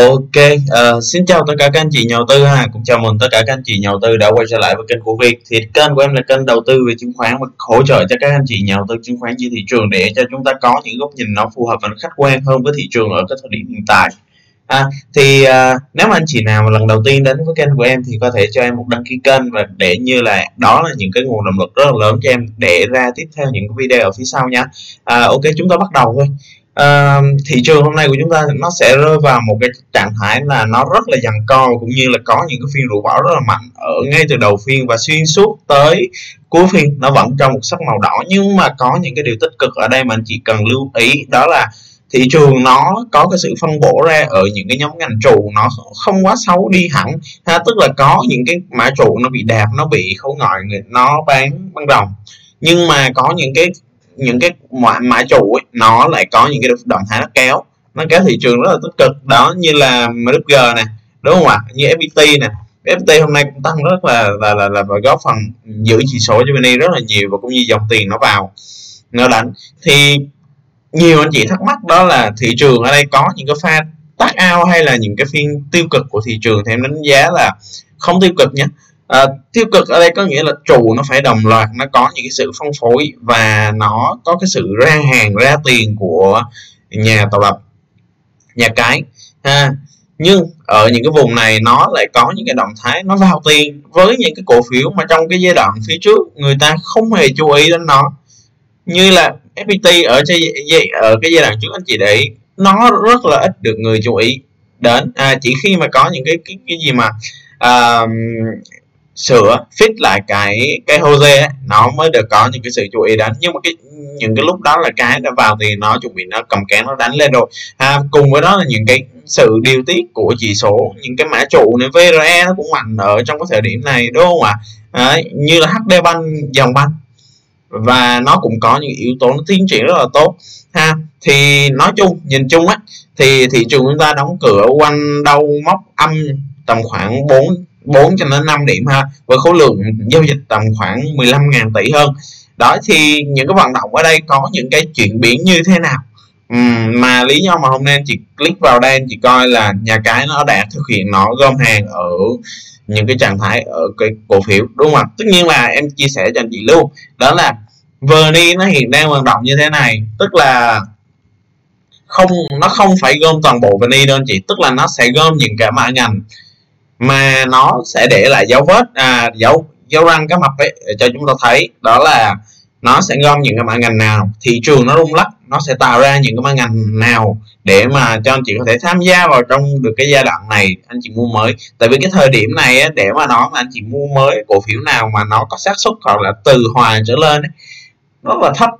Ok, uh, xin chào tất cả các anh chị nhà đầu tư ha, cũng chào mừng tất cả các anh chị nhà đầu tư đã quay trở lại với kênh của Việt. Thì kênh của em là kênh đầu tư về chứng khoán và hỗ trợ cho các anh chị nhà đầu tư chứng khoán trên thị trường để cho chúng ta có những góc nhìn nó phù hợp và nó khách quan hơn với thị trường ở cái thời điểm hiện tại. À, thì à, nếu mà anh chị nào mà lần đầu tiên đến với kênh của em thì có thể cho em một đăng ký kênh và để như là đó là những cái nguồn động lực rất là lớn cho em để ra tiếp theo những cái video ở phía sau nha. À, ok, chúng ta bắt đầu thôi uh, thị trường hôm nay của chúng ta nó sẽ rơi vào một cái trạng thái là nó rất là dằn co cũng như là có những cái phiên rủ bỏ rất là mạnh ở ngay từ đầu phiên và xuyên suốt tới cuối phiên. Nó vẫn trong một sắc màu đỏ nhưng mà có những cái điều tích cực ở đây mà anh chị cần lưu ý đó là thị trường nó có cái sự phân bổ ra ở những cái nhóm ngành trụ nó không quá xấu đi hẳn. Ha tức là có những cái mã trụ nó bị đạp nó bị khấu ngọi nó bán băng rồng nhưng mà có những cái những cái mã, mã chủ ấy, nó lại có những cái động thái nó kéo. Nó kéo thị trường rất là tích cực. Đó như là MWG này đúng không ạ? Như FPT nè FPT hôm nay cũng tăng rất là là là, là, là góp phần giữ chỉ số cho bên rất là nhiều và cũng như dòng tiền nó vào. Nó đánh thì nhiều anh chị thắc mắc đó là thị trường ở đây có những cái pha tắt ao hay là những cái phiên tiêu cực của thị trường thì em đánh giá là không tiêu cực nhé à, tiêu cực ở đây có nghĩa là trụ nó phải đồng loạt nó có những cái sự phân phối và nó có cái sự ra hàng ra tiền của nhà tạo lập nhà cái. Ha nhưng ở những cái vùng này nó lại có những cái động thái nó vào tiền với những cái cổ phiếu mà trong cái giai đoạn phía trước người ta không hề chú ý đến nó. Như là FPT ở cái ở cái giai đoạn trước anh chị để ý nó rất là ít được người chú ý đến. À, chỉ khi mà có những cái cái, cái gì mà à, sửa fit lại cái cái hose ấy, nó mới được có những cái sự chú ý đến. Nhưng mà cái những cái lúc đó là cái đã vào thì nó chuẩn bị nó cầm cán nó đánh lên rồi. À, cùng với đó là những cái sự điều tiết của chỉ số những cái mã trụ này VRE nó cũng mạnh ở trong cái thời điểm này đúng không ạ? À, như là HD banh dòng banh. Và nó cũng có những yếu tố nó tiến triển rất là tốt. Ha thì nói chung nhìn chung á thì thị trường chúng ta đóng cửa quanh đâu mốc âm tầm khoảng 4 4 cho đến 5 điểm ha với khối lượng giao dịch tầm khoảng 15.000 tỷ hơn. Đó thì những cái vận động ở đây có những cái chuyển biến như thế nào? Uhm, mà lý do mà hôm nay chị click vào đây chị coi là nhà cái nó đã thực hiện nó gom hàng ở những cái trạng thái ở cái cổ phiếu đúng không ạ? Tất nhiên là em chia sẻ cho anh chị luôn đó là VNI nó hiện đang vận động như thế này tức là không nó không phải gom toàn bộ VNI đâu anh chị tức là nó sẽ gom những cái mã ngành mà nó sẽ để lại dấu vết à, dấu dấu răng cái mập ấy cho chúng ta thấy. Đó là nó sẽ gom những cái mã ngành nào. Thị trường nó rung lắc nó sẽ tạo ra những cái mã ngành nào để mà cho anh chị có thể tham gia vào trong được cái giai đoạn này anh chị mua mới. Tại vì cái thời điểm này ấy, để mà nó mà anh chị mua mới cổ phiếu nào mà nó có xác suất hoặc là từ hòa trở lên ấy, rất là thấp.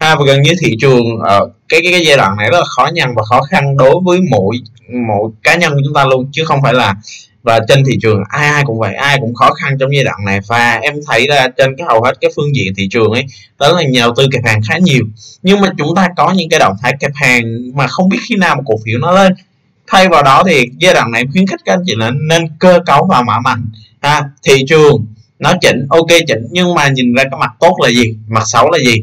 Ha và gần như thị trường ở cái, cái cái giai đoạn này rất là khó nhằn và khó khăn đối với mỗi mỗi cá nhân của chúng ta luôn chứ không phải là và trên thị trường ai ai cũng vậy ai cũng khó khăn trong giai đoạn này. Và em thấy là trên cái hầu hết cái phương diện thị trường ấy đó là nhà đầu tư kẹp hàng khá nhiều. Nhưng mà chúng ta có những cái động thái kẹp hàng mà không biết khi nào mà cổ phiếu nó lên. Thay vào đó thì giai đoạn này khuyến khích các anh chị là nên cơ cấu vào mã mạnh. Ha thị trường nó chỉnh ok chỉnh nhưng mà nhìn ra cái mặt tốt là gì mặt xấu là gì?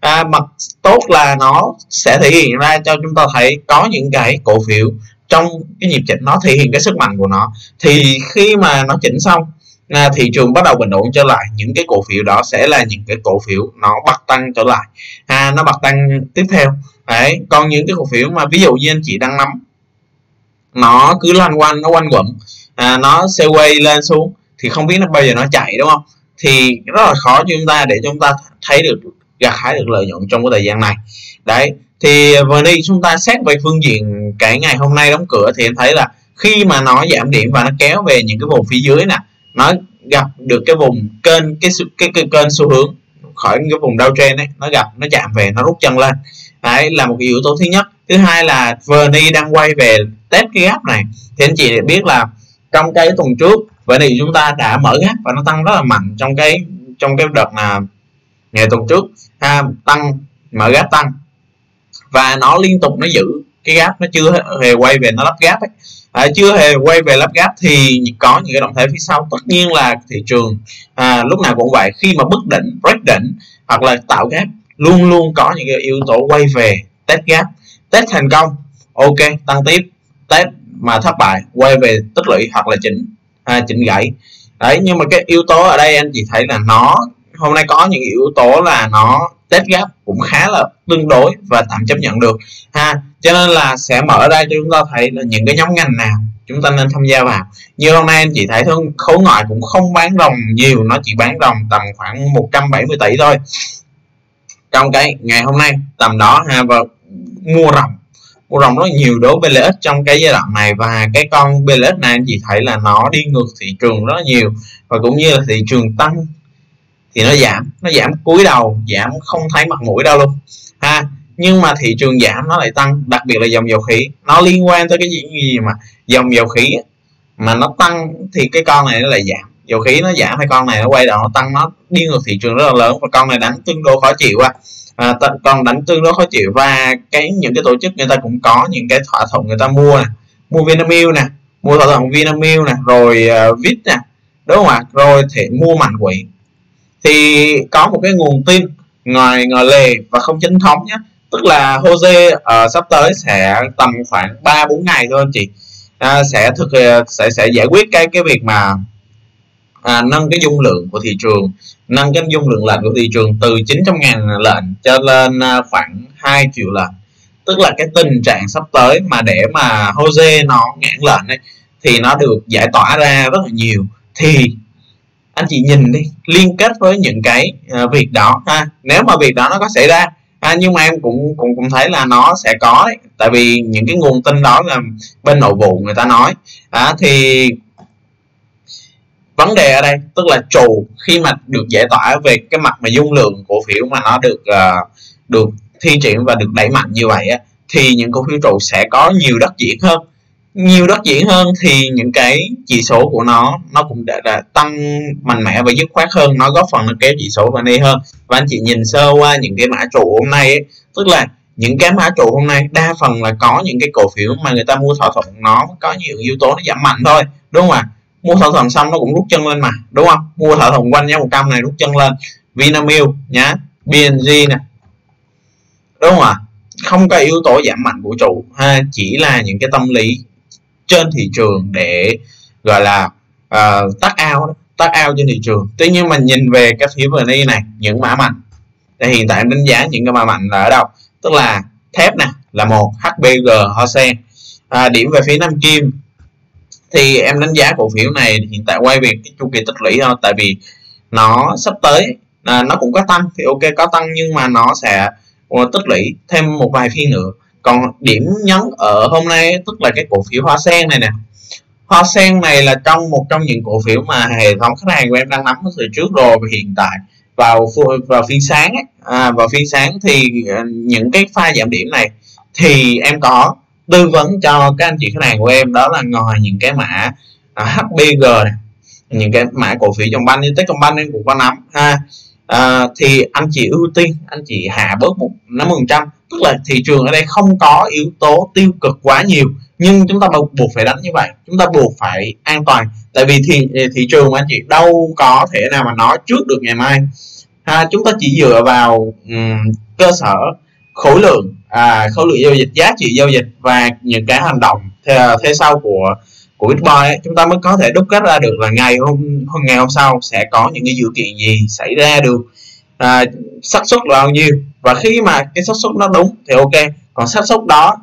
À, mặt tốt là nó sẽ thể hiện ra cho chúng ta thấy có những cái cổ phiếu trong cái nhịp chỉnh nó thể hiện cái sức mạnh của nó. Thì khi mà nó chỉnh xong à, thị trường bắt đầu bình ổn trở lại những cái cổ phiếu đó sẽ là những cái cổ phiếu nó bật tăng trở lại. À, nó bật tăng tiếp theo. Đấy còn những cái cổ phiếu mà ví dụ như anh chị đang nắm nó cứ loanh quanh nó quanh quẩn à, nó sẽ quay lên xuống thì không biết nó bao giờ nó chạy đúng không? Thì rất là khó cho chúng ta để chúng ta thấy được gặt hái được lợi nhuận trong cái thời gian này. Đấy thì vừa đi chúng ta xét về phương diện cái ngày hôm nay đóng cửa thì em thấy là khi mà nó giảm điểm và nó kéo về những cái vùng phía dưới nè nó gặp được cái vùng kênh cái cái, cái kênh xu hướng khỏi cái vùng downtrend ấy nó gặp nó chạm về nó rút chân lên. Đấy là một cái yếu tố thứ nhất. Thứ hai là verni đang quay về test cái gap này. Thì anh chị biết là trong cái tuần trước verni chúng ta đã mở gap và nó tăng rất là mạnh trong cái trong cái đợt là ngày tuần trước. Ha tăng mở gap tăng và nó liên tục nó giữ cái gap nó chưa hề quay về nó lắp gap ấy. À, chưa hề quay về lắp gap thì có những cái động thái phía sau. Tất nhiên là thị trường à, lúc nào cũng vậy. Khi mà bất định break đỉnh hoặc là tạo gap luôn luôn có những cái yếu tố quay về test gap test thành công ok tăng tiếp. Test mà thất bại quay về tích lũy hoặc là chỉnh à, chỉnh gãy. Đấy nhưng mà cái yếu tố ở đây anh chị thấy là nó hôm nay có những yếu tố là nó test gap cũng khá là tương đối và tạm chấp nhận được. Ha, cho nên là sẽ mở ra cho chúng ta thấy là những cái nhóm ngành nào chúng ta nên tham gia vào. Như hôm nay anh chị thấy thương, khối ngoại cũng không bán đồng nhiều, nó chỉ bán đồng tầm khoảng 170 tỷ thôi. Trong cái ngày hôm nay, tầm đó ha, và mua rồng. Mua rồng rất nhiều đối với BLX trong cái giai đoạn này và cái con BLX này anh chị thấy là nó đi ngược thị trường rất nhiều và cũng như là thị trường tăng thì nó giảm nó giảm cuối đầu giảm không thấy mặt mũi đâu luôn ha. Nhưng mà thị trường giảm nó lại tăng đặc biệt là dòng dầu khí. Nó liên quan tới cái gì, gì mà dòng dầu khí mà nó tăng thì cái con này nó lại giảm. Dầu khí nó giảm hay con này nó quay đầu nó tăng nó đi ngược thị trường rất là lớn và con này đánh tương đối khó chịu quá. à, còn đánh tương đối khó chịu và cái những cái tổ chức người ta cũng có những cái thỏa thuận người ta mua nè mua Vinamilk nè mua thỏa thuận Vinamilk nè rồi à, uh, Vit nè đúng không ạ? Rồi thể mua mạnh quỹ thì có một cái nguồn tin ngoài ngờ lề và không chính thống nhé. Tức là Jose uh, sắp tới sẽ tầm khoảng 3 4 ngày thôi anh chị. Uh, sẽ thực ờ, sẽ sẽ giải quyết cái cái việc mà à, nâng cái dung lượng của thị trường nâng cái dung lượng lệnh của thị trường từ 900 ngàn lệnh cho lên à, khoảng 2 triệu lệnh. Tức là cái tình trạng sắp tới mà để mà Jose nó ngãn lệnh ấy thì nó được giải tỏa ra rất là nhiều. Thì anh chị nhìn đi liên kết với những cái uh, việc đó ha. Nếu mà việc đó nó có xảy ra ha, nhưng mà em cũng cũng cũng thấy là nó sẽ có đấy. Tại vì những cái nguồn tin đó là bên nội vụ người ta nói. À, thì vấn đề ở đây tức là trù khi mà được giải tỏa về cái mặt mà dung lượng cổ phiếu mà nó được uh, được thi triển và được đẩy mạnh như vậy á, thì những cổ phiếu trụ sẽ có nhiều đất diễn hơn nhiều đất diễn hơn thì những cái chỉ số của nó nó cũng đã, đã tăng mạnh mẽ và dứt khoát hơn. Nó góp phần nó kéo chỉ số vào đây hơn. Và anh chị nhìn sơ qua những cái mã trụ hôm nay ấy, tức là những cái mã trụ hôm nay đa phần là có những cái cổ phiếu mà người ta mua thỏa thuận nó có nhiều yếu tố nó giảm mạnh thôi đúng không ạ? À? mua thỏa thuận xong nó cũng rút chân lên mà đúng không? Mua thỏa thuận quanh giá 100 này rút chân lên. Vinamilk nhá BNG nè đúng không ạ? Không có yếu tố giảm mạnh của trụ ha chỉ là những cái tâm lý trên thị trường để gọi là uh, tắt ao tắt ao trên thị trường. Tuy nhiên mình nhìn về cái phía vn này những mã mạnh. Thì hiện tại em đánh giá những cái mã mạnh là ở đâu? Tức là thép nè là một HBG Hosen à, điểm về phía Nam Kim thì em đánh giá cổ phiếu này hiện tại quay về cái chu kỳ tích lũy thôi tại vì nó sắp tới à, nó cũng có tăng thì ok có tăng nhưng mà nó sẽ ờ, tích lũy thêm một vài phiên nữa còn điểm nhấn ở hôm nay tức là cái cổ phiếu hoa sen này nè. Hoa sen này là trong một trong những cổ phiếu mà hệ thống khách hàng của em đang nắm từ trước rồi và hiện tại. Vào vào phiên sáng ấy, à, vào phiên sáng thì à, những cái pha giảm điểm này thì em có tư vấn cho các anh chị khách hàng của em đó là ngồi những cái mã à, HBG này những cái mã cổ phiếu dòng banh như Techcombank em cũng có nắm ha à, thì anh chị ưu tiên anh chị hạ bớt một năm phần trăm. Tức là thị trường ở đây không có yếu tố tiêu cực quá nhiều nhưng chúng ta buộc phải đánh như vậy chúng ta buộc phải an toàn. Tại vì thị thị trường anh chị đâu có thể nào mà nói trước được ngày mai. Ha, chúng ta chỉ dựa vào um, cơ sở khối lượng à, khối lượng giao dịch giá trị giao dịch và những cái hành động theo, theo sau của của Bitcoin ấy, chúng ta mới có thể đúc kết ra được là ngày hôm, hôm ngày hôm sau sẽ có những cái dự kiện gì xảy ra được à, xác suất là bao nhiêu. Và khi mà cái xác suất nó đúng thì ok còn xác suất đó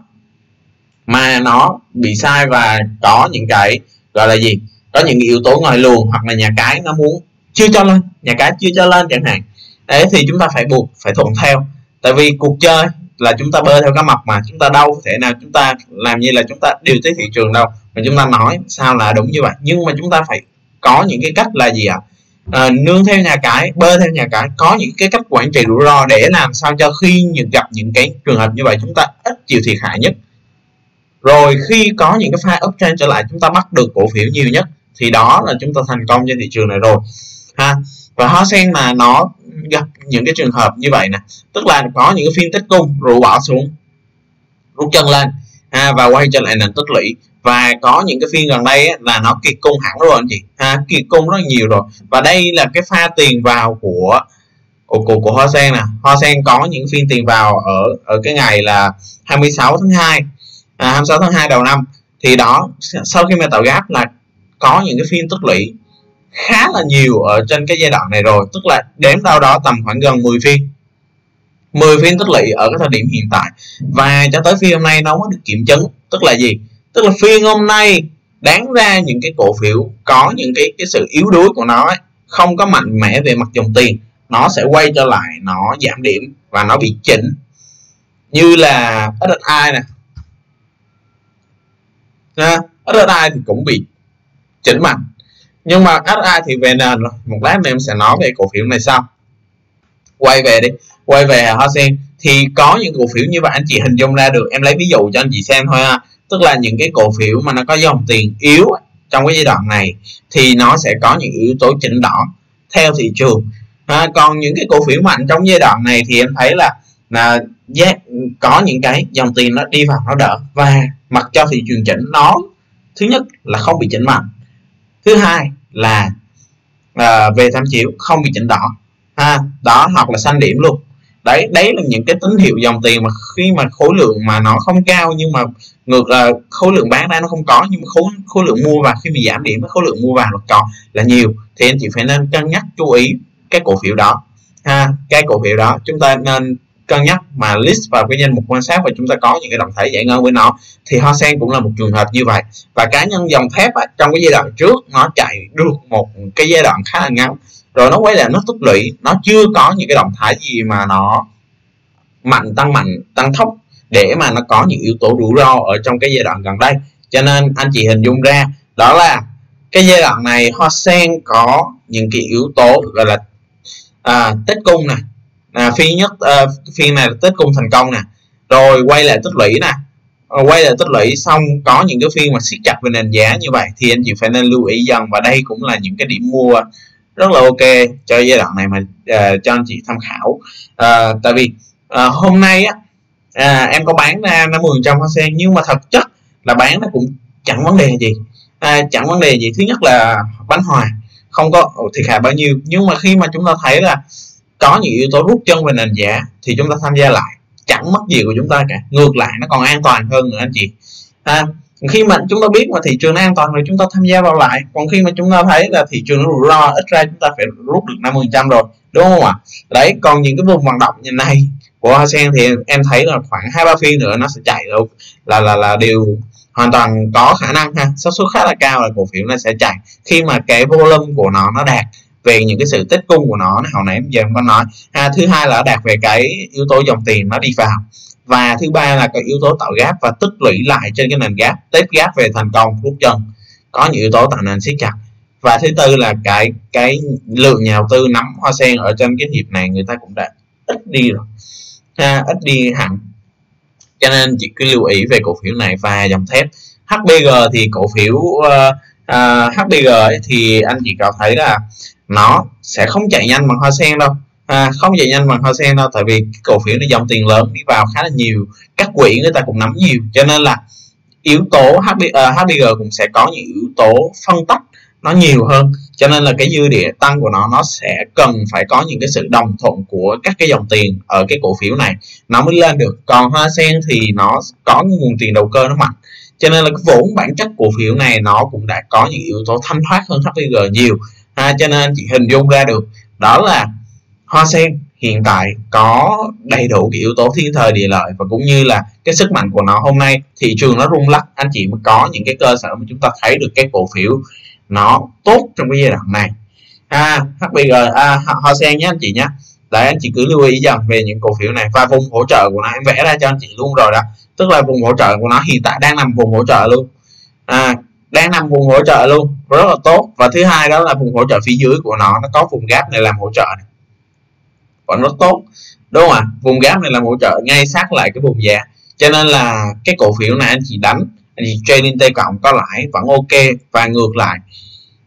mà nó bị sai và có những cái gọi là gì? Có những yếu tố ngoài luồng hoặc là nhà cái nó muốn chưa cho lên nhà cái chưa cho lên chẳng hạn. Đấy thì chúng ta phải buộc phải thuận theo. Tại vì cuộc chơi là chúng ta bơi theo cá mập mà chúng ta đâu thể nào chúng ta làm như là chúng ta điều tiết thị trường đâu. Mà chúng ta nói sao là đúng như vậy. Nhưng mà chúng ta phải có những cái cách là gì ạ? À, nương theo nhà cái bơi theo nhà cái có những cái cách quản trị rủi ro để làm sao cho khi những gặp những cái trường hợp như vậy chúng ta ít chịu thiệt hại nhất. Rồi khi có những cái pha uptrend trở lại chúng ta bắt được cổ phiếu nhiều nhất thì đó là chúng ta thành công trên thị trường này rồi. Ha và hoa sen mà nó gặp những cái trường hợp như vậy nè. Tức là có những cái phiên tích cung rũ bỏ xuống rút chân lên ha, và quay trở lại nền tích lũy. Và có những cái phiên gần đây á, là nó kiệt cung hẳn rồi anh chị ha kiệt cung rất nhiều rồi. Và đây là cái pha tiền vào của của của, của hoa sen nè. Hoa sen có những phiên tiền vào ở ở cái ngày là 26 tháng 2 à, 26 tháng 2 đầu năm. Thì đó sau khi mà tạo gáp là có những cái phiên tích lũy khá là nhiều ở trên cái giai đoạn này rồi tức là đếm đâu đó tầm khoảng gần 10 phiên 10 phiên tích lũy ở cái thời điểm hiện tại. Và cho tới phiên hôm nay nó mới được kiểm chứng tức là gì? Tức là phiên hôm nay đáng ra những cái cổ phiếu có những cái cái sự yếu đuối của nó ấy, không có mạnh mẽ về mặt dòng tiền nó sẽ quay trở lại nó giảm điểm và nó bị chỉnh. Như là SSI nè. SSI thì cũng bị chỉnh mạnh nhưng mà SI thì về nền rồi. Một lát nữa em sẽ nói về cổ phiếu này sau. Quay về đi. Quay về Hoa Sen? Thì có những cổ phiếu như vậy anh chị hình dung ra được. Em lấy ví dụ cho anh chị xem thôi ha. Tức là những cái cổ phiếu mà nó có dòng tiền yếu trong cái giai đoạn này thì nó sẽ có những yếu tố chỉnh đỏ theo thị trường. À, còn những cái cổ phiếu mạnh trong giai đoạn này thì em thấy là là yeah, có những cái dòng tiền nó đi vào nó đỡ. Và mặc cho thị trường chỉnh nó thứ nhất là không bị chỉnh mạnh thứ hai là à, về tham chiếu không bị chỉnh đỏ. Ha đó hoặc là xanh điểm luôn. Đấy đấy là những cái tín hiệu dòng tiền mà khi mà khối lượng mà nó không cao nhưng mà ngược là khối lượng bán ra nó không có nhưng mà khối khối lượng mua vào khi bị giảm điểm khối lượng mua vào nó có là nhiều. Thì anh chị phải nên cân nhắc chú ý cái cổ phiếu đó. Ha cái cổ phiếu đó chúng ta nên cân nhắc mà list vào cái danh mục quan sát và chúng ta có những cái động thái giải ngân với nó thì Hoa Sen cũng là một trường hợp như vậy. Và cá nhân dòng thép á, trong cái giai đoạn trước nó chạy được một cái giai đoạn khá là ngắn rồi nó quay lại nó tích lũy nó chưa có những cái động thái gì mà nó mạnh tăng mạnh tăng thốc để mà nó có những yếu tố rủi ro ở trong cái giai đoạn gần đây. Cho nên anh chị hình dung ra đó là cái giai đoạn này hoa sen có những cái yếu tố gọi là à, tích cung này à, phiên nhất à, phiên này tết cung thành công nè. Rồi quay lại tích lũy nè. Quay lại tích lũy xong có những cái phiên mà siết chặt về nền giá như vậy thì anh chị phải nên lưu ý dần. Và đây cũng là những cái điểm mua rất là ok cho giai đoạn này mà uh, cho anh chị tham khảo. Uh, tại vì uh, hôm nay á uh, em có bán ra 50 trăm hoa sen nhưng mà thật chất là bán nó cũng chẳng vấn đề gì. Uh, chẳng vấn đề gì. Thứ nhất là bán hòa không có thiệt hại bao nhiêu. Nhưng mà khi mà chúng ta thấy là có những yếu tố rút chân về nền giá thì chúng ta tham gia lại. Chẳng mất gì của chúng ta cả. Ngược lại nó còn an toàn hơn nữa anh chị. À, khi mà chúng ta biết mà thị trường nó an toàn rồi chúng ta tham gia vào lại. Còn khi mà chúng ta thấy là thị trường nó rủi ro ít ra chúng ta phải rút được 50 trăm rồi. Đúng không ạ? Đấy còn những cái vùng vận động như này của hoa sen thì em thấy là khoảng hai ba phiên nữa nó sẽ chạy được. Là là là điều hoàn toàn có khả năng ha. Xác suất khá là cao là cổ phiếu nó sẽ chạy khi mà cái volume của nó nó đạt về những cái sự tích cung của nó hồi nãy giờ em có nói. À, thứ hai là đạt về cái yếu tố dòng tiền nó đi vào. Và thứ ba là cái yếu tố tạo gáp và tích lũy lại trên cái nền gáp test gáp về thành công rút chân có những yếu tố tạo nền siết chặt. Và thứ tư là cái cái lượng nhà đầu tư nắm hoa sen ở trên cái nhịp này người ta cũng đã ít đi rồi. Ha, ít đi hẳn. Cho nên chị cứ lưu ý về cổ phiếu này và dòng thép. HBG thì cổ phiếu ờ, ờ, uh, uh, HBG thì anh chị có thấy là nó sẽ không chạy nhanh bằng hoa sen đâu. À, không chạy nhanh bằng hoa sen đâu tại vì cái cổ phiếu nó dòng tiền lớn đi vào khá là nhiều. Các quỹ người ta cũng nắm nhiều cho nên là yếu tố HB, uh, à, HBG cũng sẽ có những yếu tố phân tách nó nhiều hơn. Cho nên là cái dư địa tăng của nó nó sẽ cần phải có những cái sự đồng thuận của các cái dòng tiền ở cái cổ phiếu này. Nó mới lên được. Còn hoa sen thì nó có nguồn tiền đầu cơ nó mạnh. Cho nên là cái vốn bản chất cổ phiếu này nó cũng đã có những yếu tố thanh thoát hơn HBG nhiều à cho nên chị hình dung ra được đó là hoa sen hiện tại có đầy đủ cái yếu tố thiên thời địa lợi và cũng như là cái sức mạnh của nó. Hôm nay thị trường nó rung lắc anh chị mới có những cái cơ sở mà chúng ta thấy được cái cổ phiếu nó tốt trong cái giai đoạn này. À, HBG à, hoa sen nhé anh chị nhé đấy anh chị cứ lưu ý dần về những cổ phiếu này và vùng hỗ trợ của nó. Em vẽ ra cho anh chị luôn rồi đó. Tức là vùng hỗ trợ của nó hiện tại đang nằm vùng hỗ trợ luôn. À, đang nằm vùng hỗ trợ luôn. Rất là tốt. Và thứ hai đó là vùng hỗ trợ phía dưới của nó nó có vùng gap này làm hỗ trợ này. Vẫn rất tốt. Đúng không ạ? Vùng gap này là hỗ trợ ngay sát lại cái vùng giá. Cho nên là cái cổ phiếu này anh chị đánh, anh chị trading t cộng có lãi vẫn ok và ngược lại.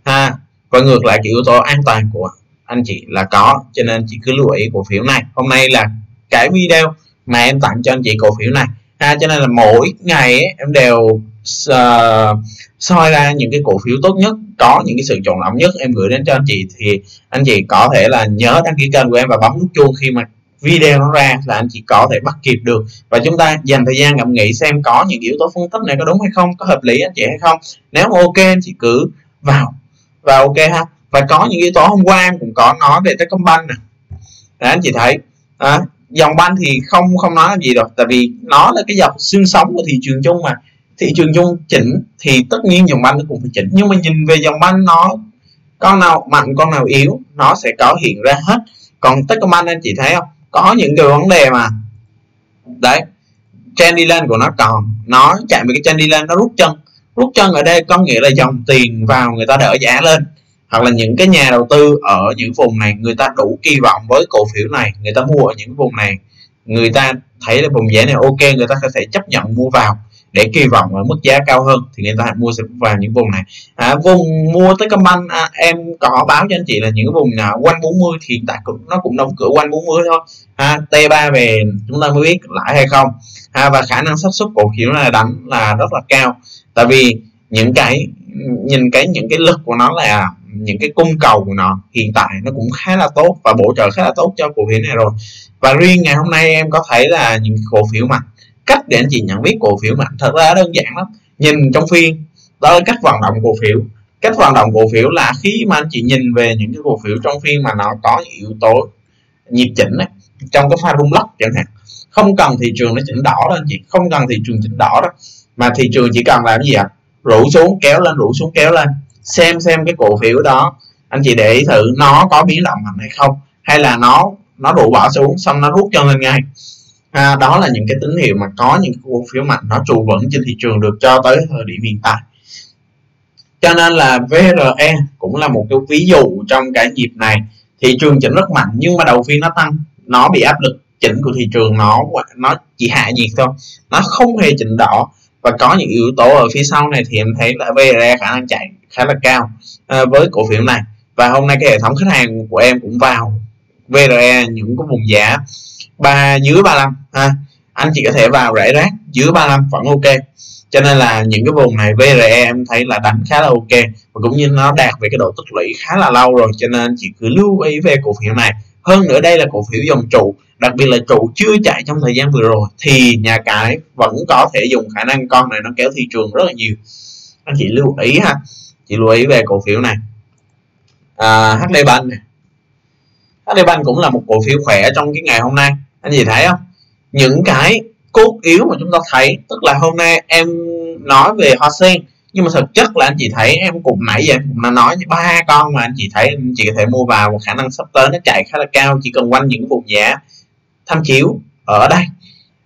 Ha, và ngược lại cái yếu tố an toàn của anh chị là có. Cho nên chị cứ lưu ý cổ phiếu này. Hôm nay là cái video mà em tặng cho anh chị cổ phiếu này ha cho nên là mỗi ngày ấy, em đều uh, soi ra những cái cổ phiếu tốt nhất có những cái sự chọn lọc nhất em gửi đến cho anh chị. Thì anh chị có thể là nhớ đăng ký kênh của em và bấm nút chuông khi mà video nó ra là anh chị có thể bắt kịp được. Và chúng ta dành thời gian ngẫm nghĩ xem có những yếu tố phân tích này có đúng hay không có hợp lý anh chị hay không. Nếu mà ok anh chị cứ vào và ok ha. Và có những yếu tố hôm qua em cũng có nói về Techcombank nè. Anh chị thấy. À, dòng banh thì không không nói làm gì được tại vì nó là cái dòng xương sống của thị trường chung mà. Thị trường chung chỉnh thì tất nhiên dòng banh nó cũng phải chỉnh. Nhưng mà nhìn về dòng banh nó con nào mạnh, con nào yếu, nó sẽ có hiện ra hết. Còn Techcombank anh chị thấy không? Có những cái vấn đề mà đấy, trend đi lên của nó còn. Nó chạy về cái trend đi lên, nó rút chân. Rút chân ở đây có nghĩa là dòng tiền vào người ta đỡ giá lên hoặc là những cái nhà đầu tư ở những vùng này người ta đủ kỳ vọng với cổ phiếu này người ta mua ở những vùng này người ta thấy là vùng giá này ok người ta có thể chấp nhận mua vào để kỳ vọng ở mức giá cao hơn thì người ta mua sẽ vào những vùng này. À, vùng mua tới Techcombank à, em có báo cho anh chị là những vùng nào quanh 40 thì hiện tại cũng nó cũng đóng cửa quanh 40 thôi. À, T3 về chúng ta mới biết lãi hay không. À, và khả năng xác suất cổ phiếu này đánh là rất là cao. Tại vì những cái nhìn cái những cái lực của nó là những cái cung cầu của nó. Hiện tại nó cũng khá là tốt và bổ trợ khá là tốt cho cổ phiếu này rồi. Và riêng ngày hôm nay em có thấy là những cổ phiếu mạnh. Cách để anh chị nhận biết cổ phiếu mạnh thật ra đơn giản lắm. Nhìn trong phiên đó là cách vận động cổ phiếu. Cách vận động cổ phiếu là khi mà anh chị nhìn về những cái cổ phiếu trong phiên mà nó có những yếu tố nhịp chỉnh ấy, trong cái pha rung lắc chẳng hạn. Không cần thị trường nó chỉnh đỏ đó anh chị không cần thị trường chỉnh đỏ đó. Mà thị trường chỉ cần làm gì ạ? À? rủ xuống kéo lên rủ xuống kéo lên xem xem cái cổ phiếu đó. Anh chị để ý thử nó có biến động mạnh hay không hay là nó nó đổ bỏ xuống xong nó rút chân lên ngay. À, đó là những cái tín hiệu mà có những cổ phiếu mạnh nó trụ vững trên thị trường được cho tới thời điểm hiện tại. Cho nên là VRE cũng là một cái ví dụ trong cái nhịp này. Thị trường chỉnh rất mạnh nhưng mà đầu phiên nó tăng nó bị áp lực chỉnh của thị trường nó nó chỉ hạ nhiệt thôi. Nó không hề chỉnh đỏ và có những yếu tố ở phía sau này thì em thấy là VRE khả năng chạy khá là cao à, với cổ phiếu này. Và hôm nay cái hệ thống khách hàng của em cũng vào VRE những cái vùng giá ba dưới 35 ha. Anh chỉ có thể vào rải rác dưới 35 vẫn ok. Cho nên là những cái vùng này VRE em thấy là đánh khá là ok và cũng như nó đạt về cái độ tích lũy khá là lâu rồi cho nên chỉ cứ lưu ý về cổ phiếu này hơn nữa đây là cổ phiếu dòng trụ đặc biệt là trụ chưa chạy trong thời gian vừa rồi thì nhà cái vẫn có thể dùng khả năng con này nó kéo thị trường rất là nhiều. Anh chị lưu ý ha chị lưu ý về cổ phiếu này. À, HD Bank này. HD Bank cũng là một cổ phiếu khỏe trong cái ngày hôm nay anh chị thấy không? Những cái cốt yếu mà chúng ta thấy tức là hôm nay em nói về hoa sen nhưng mà thực chất là anh chị thấy em cũng nãy giờ em cũng đã nói ba con mà anh chị thấy anh chị có thể mua vào một khả năng sắp tới nó chạy khá là cao chỉ cần quanh những vùng giá tham chiếu ở đây.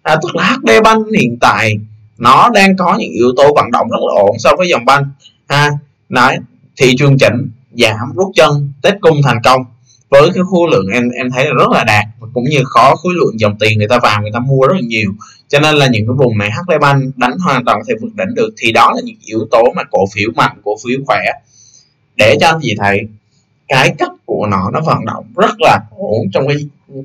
À, tức là HD Bank hiện tại nó đang có những yếu tố vận động rất là ổn so với dòng banh. Ha nói thị trường chỉnh giảm rút chân tết cung thành công với cái khối lượng em em thấy là rất là đạt và cũng như khó khối lượng dòng tiền người ta vào người ta mua rất là nhiều. Cho nên là những cái vùng này HD Bank đánh hoàn toàn có thể vượt đỉnh được thì đó là những yếu tố mà cổ phiếu mạnh cổ phiếu khỏe. Để cho anh chị thấy cái cách của nó nó vận động rất là ổn trong cái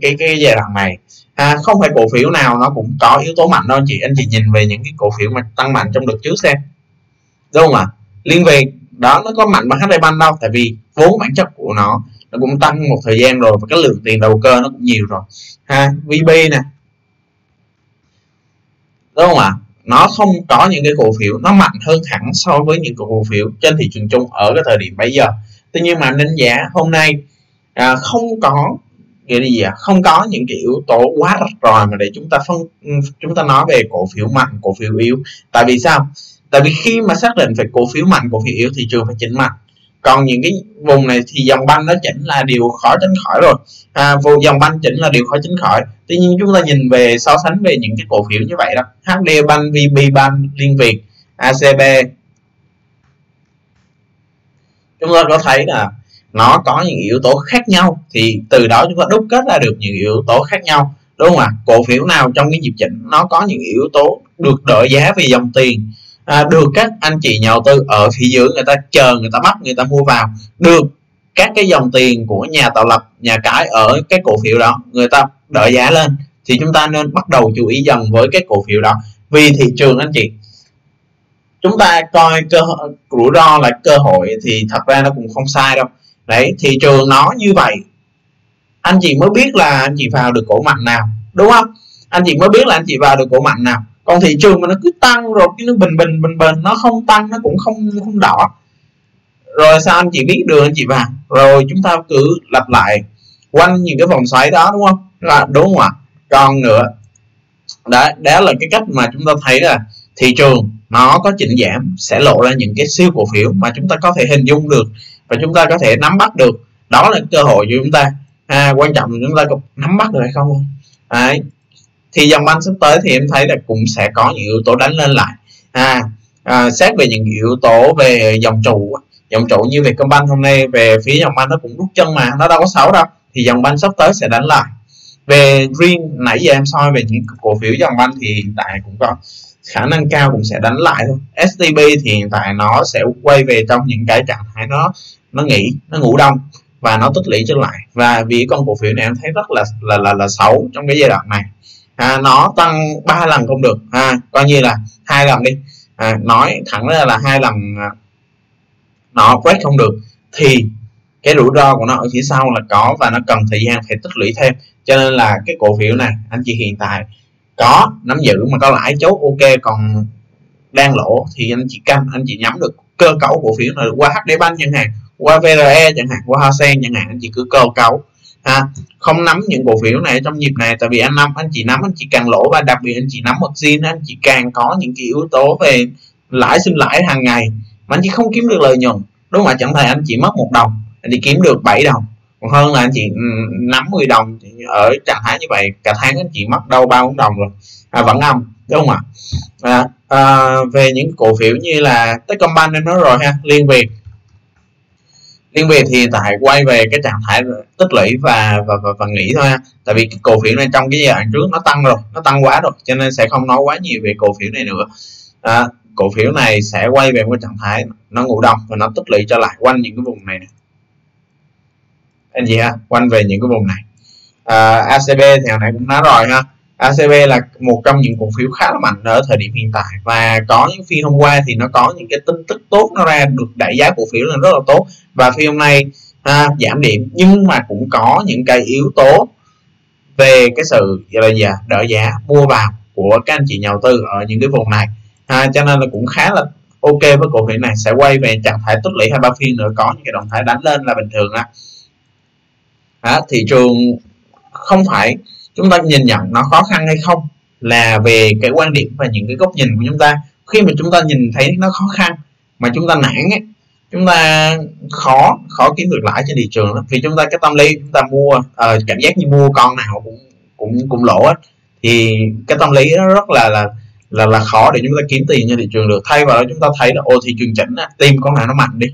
cái cái giai đoạn này. À, không phải cổ phiếu nào nó cũng có yếu tố mạnh đâu anh chị. Anh chị nhìn về những cái cổ phiếu mà tăng mạnh trong đợt trước xem. Đúng không ạ? À? liên về đó nó có mạnh bằng HD Bank đâu tại vì vốn bản chất của nó nó cũng tăng một thời gian rồi và cái lượng tiền đầu cơ nó cũng nhiều rồi. Ha VB nè. Đúng không ạ? Nó không có những cái cổ phiếu nó mạnh hơn hẳn so với những cổ phiếu trên thị trường chung ở cái thời điểm bây giờ. Tuy nhiên mà đánh giá hôm nay à, không có nghĩa là gì à? không có những cái yếu tố quá rạch ròi mà để chúng ta phân chúng ta nói về cổ phiếu mạnh cổ phiếu yếu. Tại vì sao? Tại vì khi mà xác định về cổ phiếu mạnh cổ phiếu yếu thị trường phải chỉnh mạnh còn những cái vùng này thì dòng banh nó chỉnh là điều khó tránh khỏi rồi. À, vùng dòng banh chỉnh là điều khó tránh khỏi. Tuy nhiên chúng ta nhìn về so sánh về những cái cổ phiếu như vậy đó. HD Bank, VB Bank, Liên Việt, ACB chúng ta có thấy là nó có những yếu tố khác nhau. Thì từ đó chúng ta đúc kết ra được những yếu tố khác nhau. Đúng không ạ? Cổ phiếu nào trong cái nhịp chỉnh nó có những yếu tố được đỡ giá về dòng tiền? À, được các anh chị nhà đầu tư ở phía dưới người ta chờ người ta bắt người ta mua vào. Được các cái dòng tiền của nhà tạo lập nhà cái ở cái cổ phiếu đó người ta đợi giá lên thì chúng ta nên bắt đầu chú ý dần với cái cổ phiếu đó. Vì thị trường anh chị chúng ta coi cơ rủi ro là cơ hội thì thật ra nó cũng không sai đâu. Đấy thị trường nó như vậy. Anh chị mới biết là anh chị vào được cổ mạnh nào đúng không? Anh chị mới biết là anh chị vào được cổ mạnh nào còn thị trường mà nó cứ tăng rồi cái nó bình bình bình bình nó không tăng nó cũng không không đỏ. Rồi sao anh chị biết được anh chị vào. Rồi chúng ta cứ lặp lại quanh những cái vòng xoáy đó đúng không? Là đúng không ạ? Còn nữa đó, đó là cái cách mà chúng ta thấy là thị trường nó có chỉnh giảm sẽ lộ ra những cái siêu cổ phiếu mà chúng ta có thể hình dung được và chúng ta có thể nắm bắt được. Đó là cơ hội cho chúng ta. À, quan trọng là chúng ta có nắm bắt được hay không Đấy thì dòng banh sắp tới thì em thấy là cũng sẽ có những yếu tố đánh lên lại. À, à xét về những yếu tố về dòng trụ dòng trụ như về công banh hôm nay về phía dòng banh nó cũng rút chân mà nó đâu có xấu đâu thì dòng banh sắp tới sẽ đánh lại. Về riêng nãy giờ em soi về những cổ phiếu dòng banh thì hiện tại cũng có khả năng cao cũng sẽ đánh lại thôi. STB thì hiện tại nó sẽ quay về trong những cái trạng thái nó nó nghỉ nó ngủ đông và nó tích lũy trở lại. Và vì con cổ phiếu này em thấy rất là là là, là xấu trong cái giai đoạn này à, nó tăng ba lần không được. À, coi như là hai lần đi. À, nói thẳng ra là hai lần à, nó break không được. Thì cái rủi ro của nó ở phía sau là có và nó cần thời gian phải tích lũy thêm. Cho nên là cái cổ phiếu này anh chị hiện tại có nắm giữ mà có lãi chốt ok còn đang lỗ thì anh chị canh anh chị nhắm được cơ cấu cổ phiếu này qua HD Bank chẳng hạn qua VRE chẳng hạn qua Hosen chẳng hạn anh chị cứ cơ cấu ha. Không nắm những cổ phiếu này trong nhịp này tại vì anh nắm anh chị nắm anh chị càng lỗ và đặc biệt anh chị nắm margin anh chị càng có những cái yếu tố về lãi sinh lãi hàng ngày mà anh chỉ không kiếm được lợi nhuận. Đúng không ạ? Chẳng thể anh chỉ mất một đồng anh chỉ kiếm được 7 đồng. Còn hơn là anh chị ừ, nắm 10 đồng ở trạng thái như vậy cả tháng anh chị mất đâu ba bốn đồng rồi. À, vẫn âm đúng không ạ? À, à, về những cổ phiếu như là Techcombank em nói rồi ha liên việt Thiên việt thì tại quay về cái trạng thái tích lũy và và, và, và nghỉ thôi ha. Tại vì cái cổ phiếu này trong cái giai đoạn trước nó tăng rồi nó tăng quá rồi cho nên sẽ không nói quá nhiều về cổ phiếu này nữa. À, cổ phiếu này sẽ quay về một trạng thái nó ngủ đông và nó tích lũy trở lại quanh những cái vùng này, anh chị ha quanh về những cái vùng này. À, ACB thì hồi nãy cũng nói rồi ha. ACB là một trong những cổ phiếu khá là mạnh ở thời điểm hiện tại. Và có những phiên hôm qua thì nó có những cái tin tức tốt nó ra được đẩy giá cổ phiếu lên rất là tốt. Và phiên hôm nay à, giảm điểm. Nhưng mà cũng có những cái yếu tố về cái sự là gì đỡ giá mua vào của các anh chị nhà đầu tư ở những cái vùng này. À, cho nên là cũng khá là ok với cổ phiếu này. Sẽ quay về trạng thái tích lũy hai ba phiên nữa có những cái động thái đánh lên là bình thường á à, thị trường không phải chúng ta nhìn nhận nó khó khăn hay không là về cái quan điểm và những cái góc nhìn của chúng ta khi mà chúng ta nhìn thấy nó khó khăn mà chúng ta nản ấy, chúng ta khó khó kiếm được lãi trên thị trường đó. vì chúng ta cái tâm lý chúng ta mua uh, cảm giác như mua con nào cũng cũng cũng lỗ ấy. thì cái tâm lý nó rất là là là là khó để chúng ta kiếm tiền trên thị trường được thay vào đó chúng ta thấy là ô thị trường chỉnh tìm con nào nó mạnh đi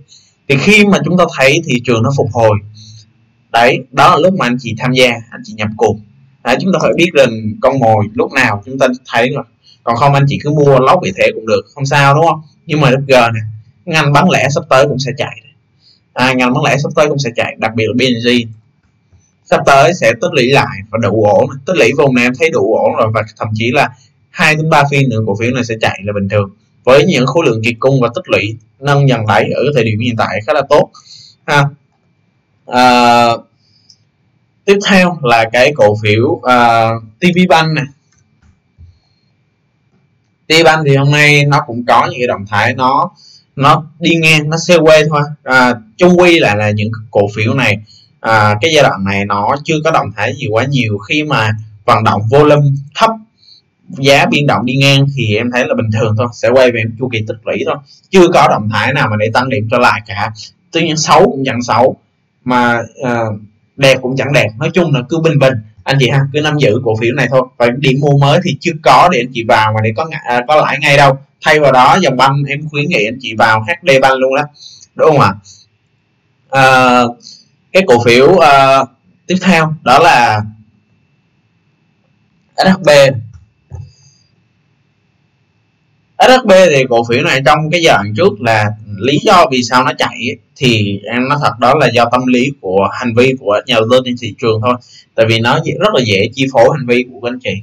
thì khi mà chúng ta thấy thị trường nó phục hồi đấy đó là lúc mà anh chị tham gia anh chị nhập cuộc đấy, chúng ta phải biết rằng con mồi lúc nào chúng ta thấy rồi còn không anh chị cứ mua lóc vị thế cũng được. Không sao đúng không? Nhưng mà FG này ngành bán lẻ sắp tới cũng sẽ chạy à, ngành bán lẻ sắp tới cũng sẽ chạy đặc biệt là BNG sắp tới sẽ tích lũy lại và đủ ổn tích lũy vùng này em thấy đủ ổn rồi và thậm chí là hai đến ba phiên nữa cổ phiếu này sẽ chạy là bình thường. Với những khối lượng kiệt cung và tích lũy nâng dần đáy ở thời điểm hiện tại khá là tốt. Ha. À, tiếp theo là cái cổ phiếu à, uh, TV Bank này TV Bank thì hôm nay nó cũng có những cái động thái nó nó đi ngang nó xe quay thôi. À, chung quy lại là những cổ phiếu này à, cái giai đoạn này nó chưa có động thái gì quá nhiều. Khi mà vận động volume thấp giá biên động đi ngang thì em thấy là bình thường thôi sẽ quay về chu kỳ tích lũy thôi. Chưa có động thái nào mà để tăng điểm trở lại cả. Tuy nhiên xấu cũng chẳng xấu mà uh, đẹp cũng chẳng đẹp. Nói chung là cứ bình bình. Anh chị ha cứ nắm giữ cổ phiếu này thôi. Và điểm mua mới thì chưa có để anh chị vào mà để có à, có lãi ngay đâu. Thay vào đó dòng băng em khuyến nghị anh chị vào HD băng luôn đó. Đúng không ạ? À, cái cổ phiếu à, tiếp theo đó là SHB SHB thì cổ phiếu này trong cái giờ trước là lý do vì sao nó chạy thì em nói thật đó là do tâm lý của hành vi của nhà đầu tư trên thị trường thôi. Tại vì nó rất là dễ chi phối hành vi của anh chị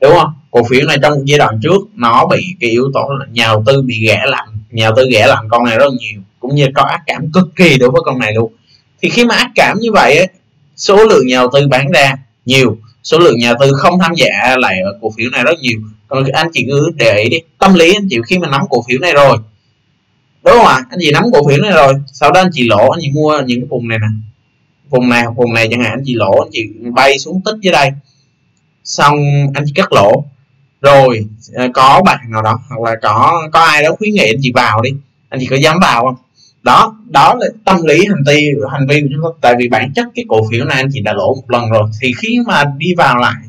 đúng không? Cổ phiếu này trong giai đoạn trước nó bị cái yếu tố là nhà đầu tư bị ghẻ lặng nhà đầu tư ghẻ lặng con này rất là nhiều cũng như có ác cảm cực kỳ đối với con này luôn. Thì khi mà ác cảm như vậy ấy, số lượng nhà đầu tư bán ra nhiều số lượng nhà đầu tư không tham gia lại ở cổ phiếu này rất nhiều. Còn anh chị cứ để ý đi tâm lý anh chị khi mà nắm cổ phiếu này rồi đúng không ạ? Anh chị nắm cổ phiếu này rồi. Sau đó anh chị lỗ, anh chị mua những cái vùng này nè. Vùng này vùng này chẳng hạn, anh chị lỗ, anh chị bay xuống tích dưới đây. Xong anh chị cắt lỗ. Rồi à, có bạn nào đó, hoặc là có có ai đó khuyến nghị anh chị vào đi. Anh chị có dám vào không? Đó đó là tâm lý hành vi hành vi của chúng ta. Tại vì bản chất cái cổ phiếu này anh chị đã lỗ một lần rồi. Thì khi mà đi vào lại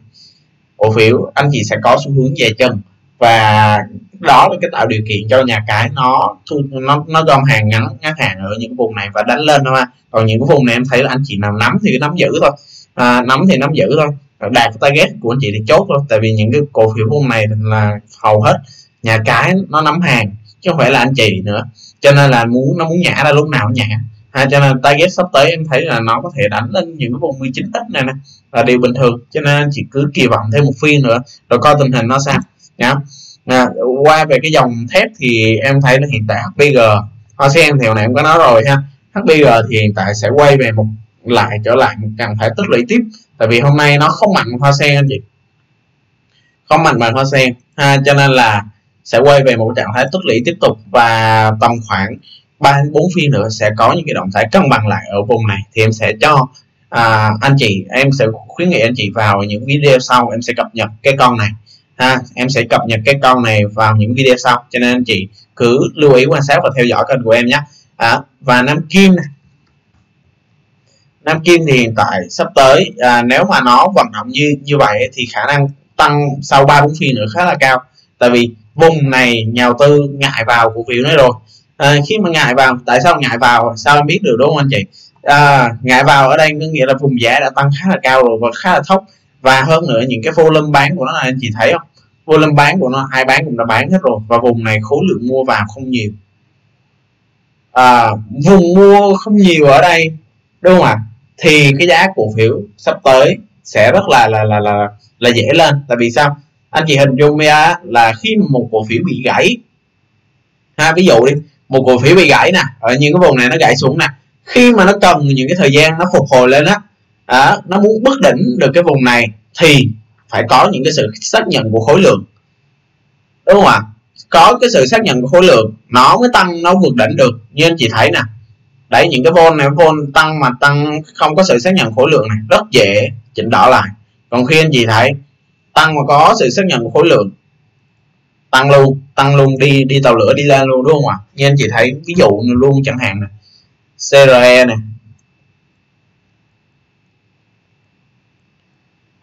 cổ phiếu, anh chị sẽ có xu hướng về chân và đó là cái tạo điều kiện cho nhà cái nó thu nó nó gom hàng ngắn ngắn hàng ở những vùng này và đánh lên thôi mà. Còn những cái vùng này em thấy là anh chị nào nắm thì nắm giữ thôi. À, nắm thì nắm giữ thôi. Đạt target của anh chị thì chốt thôi. Tại vì những cái cổ phiếu vùng này là hầu hết nhà cái nó nắm hàng chứ không phải là anh chị nữa. Cho nên là muốn nó muốn nhả ra lúc nào cũng nhả. Ha, cho nên target sắp tới em thấy là nó có thể đánh lên những cái vùng 19 x này nè. Là điều bình thường. Cho nên chỉ cứ kỳ vọng thêm một phiên nữa rồi coi tình hình nó sao. Nhá à, qua về cái dòng thép thì em thấy là hiện tại HPG Hoa Sen thì hồi nãy em có nói rồi ha. HPG thì hiện tại sẽ quay về một lại trở lại một cần phải tích lũy tiếp. Tại vì hôm nay nó không mạnh hoa sen anh chị. Không mạnh bằng hoa sen ha, cho nên là sẽ quay về một trạng thái tích lũy tiếp tục và tầm khoảng ba bốn phiên nữa sẽ có những cái động thái cân bằng lại ở vùng này. Thì em sẽ cho à, anh chị em sẽ khuyến nghị anh chị vào những video sau em sẽ cập nhật cái con này ha em sẽ cập nhật cái con này vào những video sau cho nên anh chị cứ lưu ý quan sát và theo dõi kênh của em nhé. À, và nam kim này Nam Kim thì hiện tại sắp tới à, nếu mà nó vận động như như vậy thì khả năng tăng sau ba bốn phiên nữa khá là cao. Tại vì vùng này nhà đầu tư ngại vào cổ phiếu này rồi. À, khi mà ngại vào tại sao ngại vào? Sao em biết được đúng không anh chị? À, ngại vào ở đây có nghĩa là vùng giá đã tăng khá là cao rồi và khá là thấp và hơn nữa những cái volume bán của nó là anh chị thấy không? Volume bán của nó ai bán cũng đã bán hết rồi. Và vùng này khối lượng mua vào không nhiều. À, vùng mua không nhiều ở đây đúng không ạ? Thì cái giá cổ phiếu sắp tới sẽ rất là là là là, là dễ lên. Tại vì sao? Anh chị hình dung ra là khi một cổ phiếu bị gãy ha ví dụ đi một cổ phiếu bị gãy nè ở những cái vùng này nó gãy xuống nè khi mà nó cần những cái thời gian nó phục hồi lên á à, nó muốn bất đỉnh được cái vùng này thì phải có những cái sự xác nhận của khối lượng. Đúng không ạ? Có cái sự xác nhận của khối lượng nó mới tăng nó vượt đỉnh được. Như anh chị thấy nè. Đấy những cái vol này vol tăng mà tăng không có sự xác nhận khối lượng này rất dễ chỉnh đỏ lại. Còn khi anh chị thấy tăng mà có sự xác nhận khối lượng tăng luôn tăng luôn đi đi tàu lửa đi lên luôn đúng không ạ? Như anh chị thấy ví dụ luôn chẳng hạn này CRE này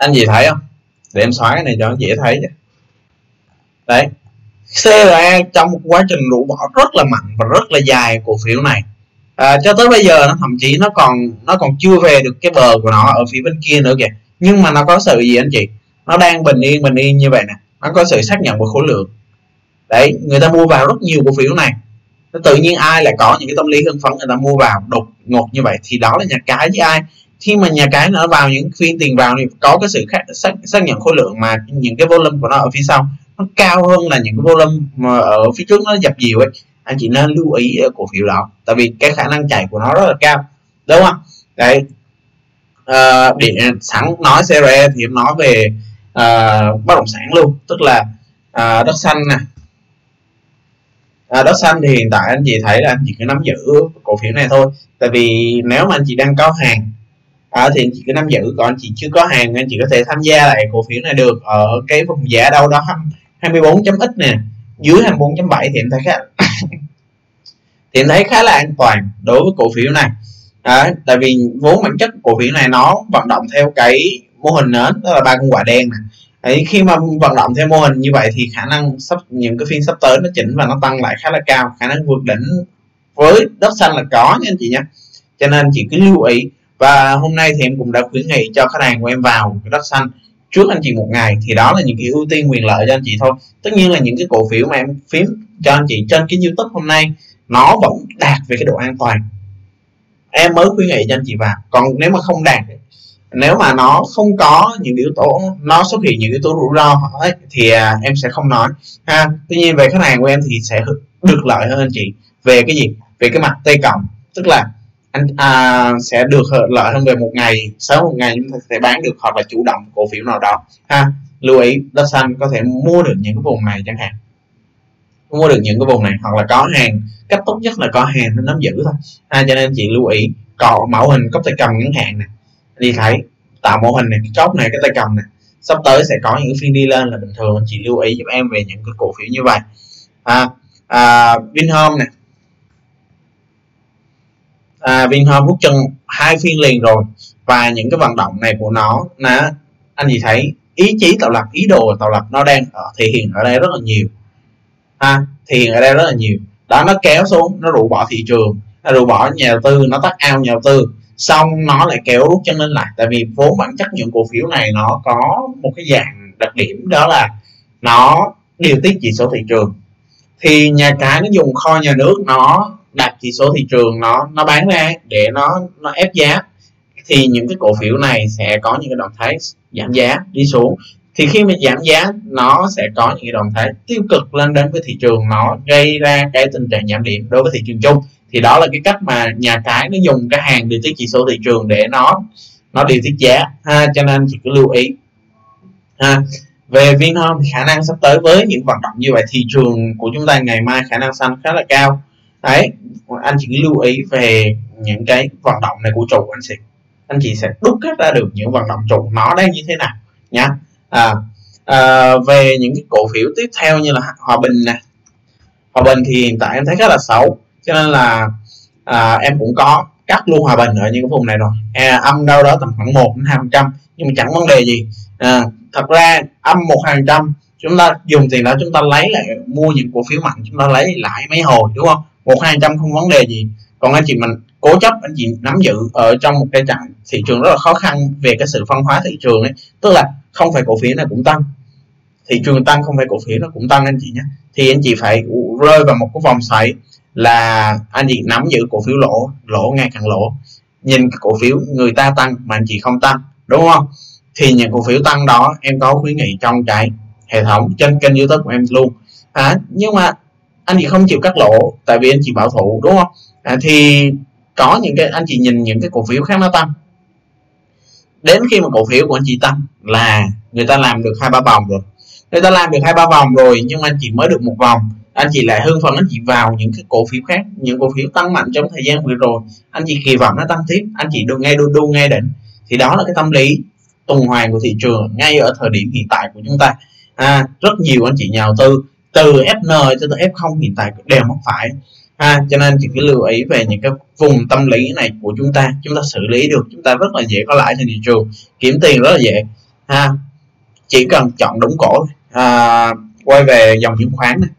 anh gì thấy không? Để em xóa cái này cho dễ thấy đấy CLA trong một quá trình rũ bỏ rất là mạnh và rất là dài cổ phiếu này. À, cho tới bây giờ nó thậm chí nó còn nó còn chưa về được cái bờ của nó ở phía bên kia nữa kìa. Nhưng mà nó có sự gì anh chị? Nó đang bình yên bình yên như vậy nè. Nó có sự xác nhận của khối lượng. Đấy người ta mua vào rất nhiều cổ phiếu này. Nó tự nhiên ai lại có những cái tâm lý hưng phấn người ta mua vào đột ngột như vậy thì đó là nhà cái với ai? Khi mà nhà cái nó vào những phiên tiền vào thì có cái sự khác, xác, xác nhận khối lượng mà những cái volume của nó ở phía sau nó cao hơn là những cái volume mà ở phía trước nó dập dìu ấy. Anh chị nên lưu ý cổ phiếu đó tại vì cái khả năng chạy của nó rất là cao đúng không? Đấy. Ờ, à, để sẵn nói CRE thì em nói về à, bất động sản luôn tức là à, đất xanh nè. À, đất xanh thì hiện tại anh chị thấy là anh chị cứ nắm giữ cổ phiếu này thôi tại vì nếu mà anh chị đang có hàng à, thì anh chị cứ nắm giữ còn anh chị chưa có hàng anh chị có thể tham gia lại cổ phiếu này được ở cái vùng giá đâu đó 24 x nè. Dưới 24.7 thì em thấy khá thì em thấy khá là an toàn đối với cổ phiếu này. À, tại vì vốn bản chất cổ phiếu này nó vận động theo cái mô hình nến đó là ba con quả đen này Đấy, khi mà vận động theo mô hình như vậy thì khả năng sắp những cái phiên sắp tới nó chỉnh và nó tăng lại khá là cao khả năng vượt đỉnh với đất xanh là có nha anh chị nha. Cho nên chị cứ lưu ý và hôm nay thì em cũng đã khuyến nghị cho khách hàng của em vào cái đất xanh trước anh chị một ngày. Thì đó là những cái ưu tiên quyền lợi cho anh chị thôi. Tất nhiên là những cái cổ phiếu mà em phím cho anh chị trên cái youtube hôm nay nó vẫn đạt về cái độ an toàn. Em mới khuyến nghị cho anh chị vào. Còn nếu mà không đạt nếu mà nó không có những yếu tố nó xuất hiện những yếu tố rủi ro ấy, thì à, em sẽ không nói. Ha tuy nhiên về khách hàng của em thì sẽ được lợi hơn anh chị. Về cái gì? Về cái mặt t cộng. Tức là anh à, sẽ được ờ, lợi hơn về một ngày sớm một ngày chúng ta sẽ bán được hoặc là chủ động cổ phiếu nào đó. Ha lưu ý đất xanh có thể mua được những cái vùng này chẳng hạn. Mua được những cái vùng này hoặc là có hàng. Cách tốt nhất là có hàng nó nắm giữ thôi. Ha cho nên chị lưu ý có mẫu hình cốc tay cầm ngắn hạn này đi thấy tạo mẫu hình này cái chốt này cái tay cầm này sắp tới sẽ có những phiên đi lên là bình thường. Chị lưu ý giúp em về những cái cổ phiếu như vậy. À, à, Vinhome này à, Vinhome rút chân hai phiên liền rồi. Và những cái vận động này của nó nó anh chị thấy ý chí tạo lập ý đồ tạo lập nó đang ở, thể hiện ở đây rất là nhiều. Ha thể hiện ở đây rất là nhiều. Đó nó kéo xuống nó rũ bỏ thị trường nó rũ bỏ nhà đầu tư nó tắt ao nhà đầu tư. Xong nó lại kéo rút chân lên lại. Tại vì vốn bản chất những cổ phiếu này nó có một cái dạng đặc điểm đó là nó điều tiết chỉ số thị trường. Thì nhà cái nó dùng kho nhà nước nó đặt chỉ số thị trường nó nó bán ra để nó nó ép giá, thì những cái cổ phiếu này sẽ có những cái động thái giảm giá đi xuống. Thì khi mà giảm giá, nó sẽ có những cái động thái tiêu cực lên đến với thị trường, nó gây ra cái tình trạng giảm điểm đối với thị trường chung. Thì đó là cái cách mà nhà cái nó dùng cái hàng điều tiết chỉ số thị trường để nó nó điều tiết giá. Ha, cho nên chỉ cứ lưu ý. Ha, về Vinhome thì khả năng sắp tới với những vận động như vậy, thị trường của chúng ta ngày mai khả năng xanh khá là cao đấy anh chỉ lưu ý về những cái vận động này của trụ anh sẽ anh chị sẽ đúc kết ra được những vận động trụ nó đang như thế nào nhá. À, à, về những cái cổ phiếu tiếp theo như là hòa bình nè. Hòa bình thì hiện tại em thấy khá là xấu cho nên là à, em cũng có cắt luôn hòa bình ở những cái vùng này rồi. À, âm đâu đó tầm khoảng một đến hai phần trăm nhưng mà chẳng vấn đề gì. À, thật ra âm một hai phần trăm chúng ta dùng tiền đó chúng ta lấy lại mua những cổ phiếu mạnh chúng ta lấy lại mấy hồi đúng không? Một hai trăm không vấn đề gì. Còn anh chị mình cố chấp anh chị nắm giữ ở trong một cái trạng thị trường rất là khó khăn về cái sự phân hóa thị trường ấy. Tức là không phải cổ phiếu nào cũng tăng. Thị trường tăng không phải cổ phiếu nó cũng tăng anh chị nhé. Thì anh chị phải rơi vào một cái vòng xoáy là anh chị nắm giữ cổ phiếu lỗ lỗ ngày càng lỗ. Nhìn cái cổ phiếu người ta tăng mà anh chị không tăng đúng không? Thì những cổ phiếu tăng đó em có khuyến nghị trong cái hệ thống trên kênh youtube của em luôn. À, nhưng mà anh chị không chịu cắt lỗ tại vì anh chị bảo thủ đúng không? À, thì có những cái anh chị nhìn những cái cổ phiếu khác nó tăng. Đến khi mà cổ phiếu của anh chị tăng là người ta làm được hai ba vòng rồi. Người ta làm được hai ba vòng rồi nhưng anh chị mới được một vòng. Anh chị lại hưng phấn anh chị vào những cái cổ phiếu khác những cổ phiếu tăng mạnh trong thời gian vừa rồi. Anh chị kỳ vọng nó tăng tiếp anh chị được ngay đu đu ngay đỉnh. Thì đó là cái tâm lý tuần hoàn của thị trường ngay ở thời điểm hiện tại của chúng ta. À, rất nhiều anh chị nhà đầu tư từ FN cho tới F0 hiện tại đều mắc phải. Ha cho nên chị cứ lưu ý về những cái vùng tâm lý này của chúng ta. Chúng ta xử lý được chúng ta rất là dễ có lãi trên thị trường kiếm tiền rất là dễ. Ha chỉ cần chọn đúng cổ à, quay về dòng chứng khoán này.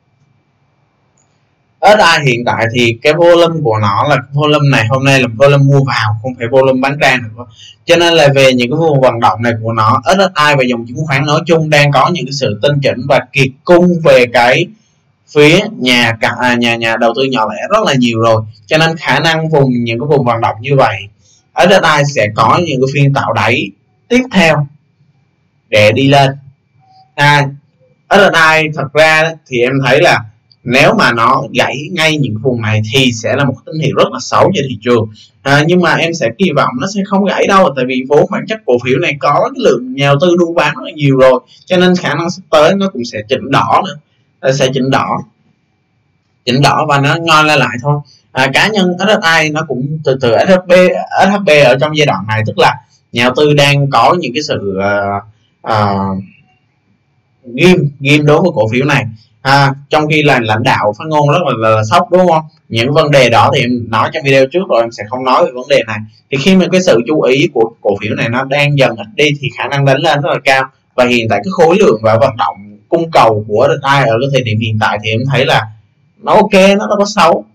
SI hiện tại thì cái volume của nó là volume này hôm nay là volume mua vào không phải volume bán ra nữa. Cho nên là về những cái vùng vận động này của nó SSI và dòng chứng khoán nói chung đang có những cái sự tinh chỉnh và kiệt cung về cái phía nhà cả à, nhà nhà đầu tư nhỏ lẻ rất là nhiều rồi. Cho nên khả năng vùng những cái vùng vận động như vậy SSI sẽ có những cái phiên tạo đáy tiếp theo để đi lên. À, SSI thật ra thì em thấy là nếu mà nó gãy ngay những vùng này thì sẽ là một tín hiệu rất là xấu cho thị trường. À, nhưng mà em sẽ kỳ vọng nó sẽ không gãy đâu tại vì vốn bản chất cổ phiếu này có cái lượng nhà đầu tư đu bán rất là nhiều rồi cho nên khả năng sắp tới nó cũng sẽ chỉnh đỏ nữa. À, sẽ chỉnh đỏ. Chỉnh đỏ và nó ngon lại lại thôi. À, cá nhân SSI nó cũng từ từ SHB SHB ở trong giai đoạn này tức là nhà đầu tư đang có những cái sự uh, uh, nghiêm nghiêm đối với cổ phiếu này à, trong khi là lãnh đạo phát ngôn rất là, là, là sốc đúng không? Những vấn đề đó thì em nói trong video trước rồi em sẽ không nói về vấn đề này. Thì khi mà cái sự chú ý của cổ phiếu này nó đang dần ít đi thì khả năng đánh lên rất là cao. Và hiện tại cái khối lượng và vận động cung cầu của ai ở cái thời điểm hiện tại thì em thấy là nó ok nó đâu có xấu.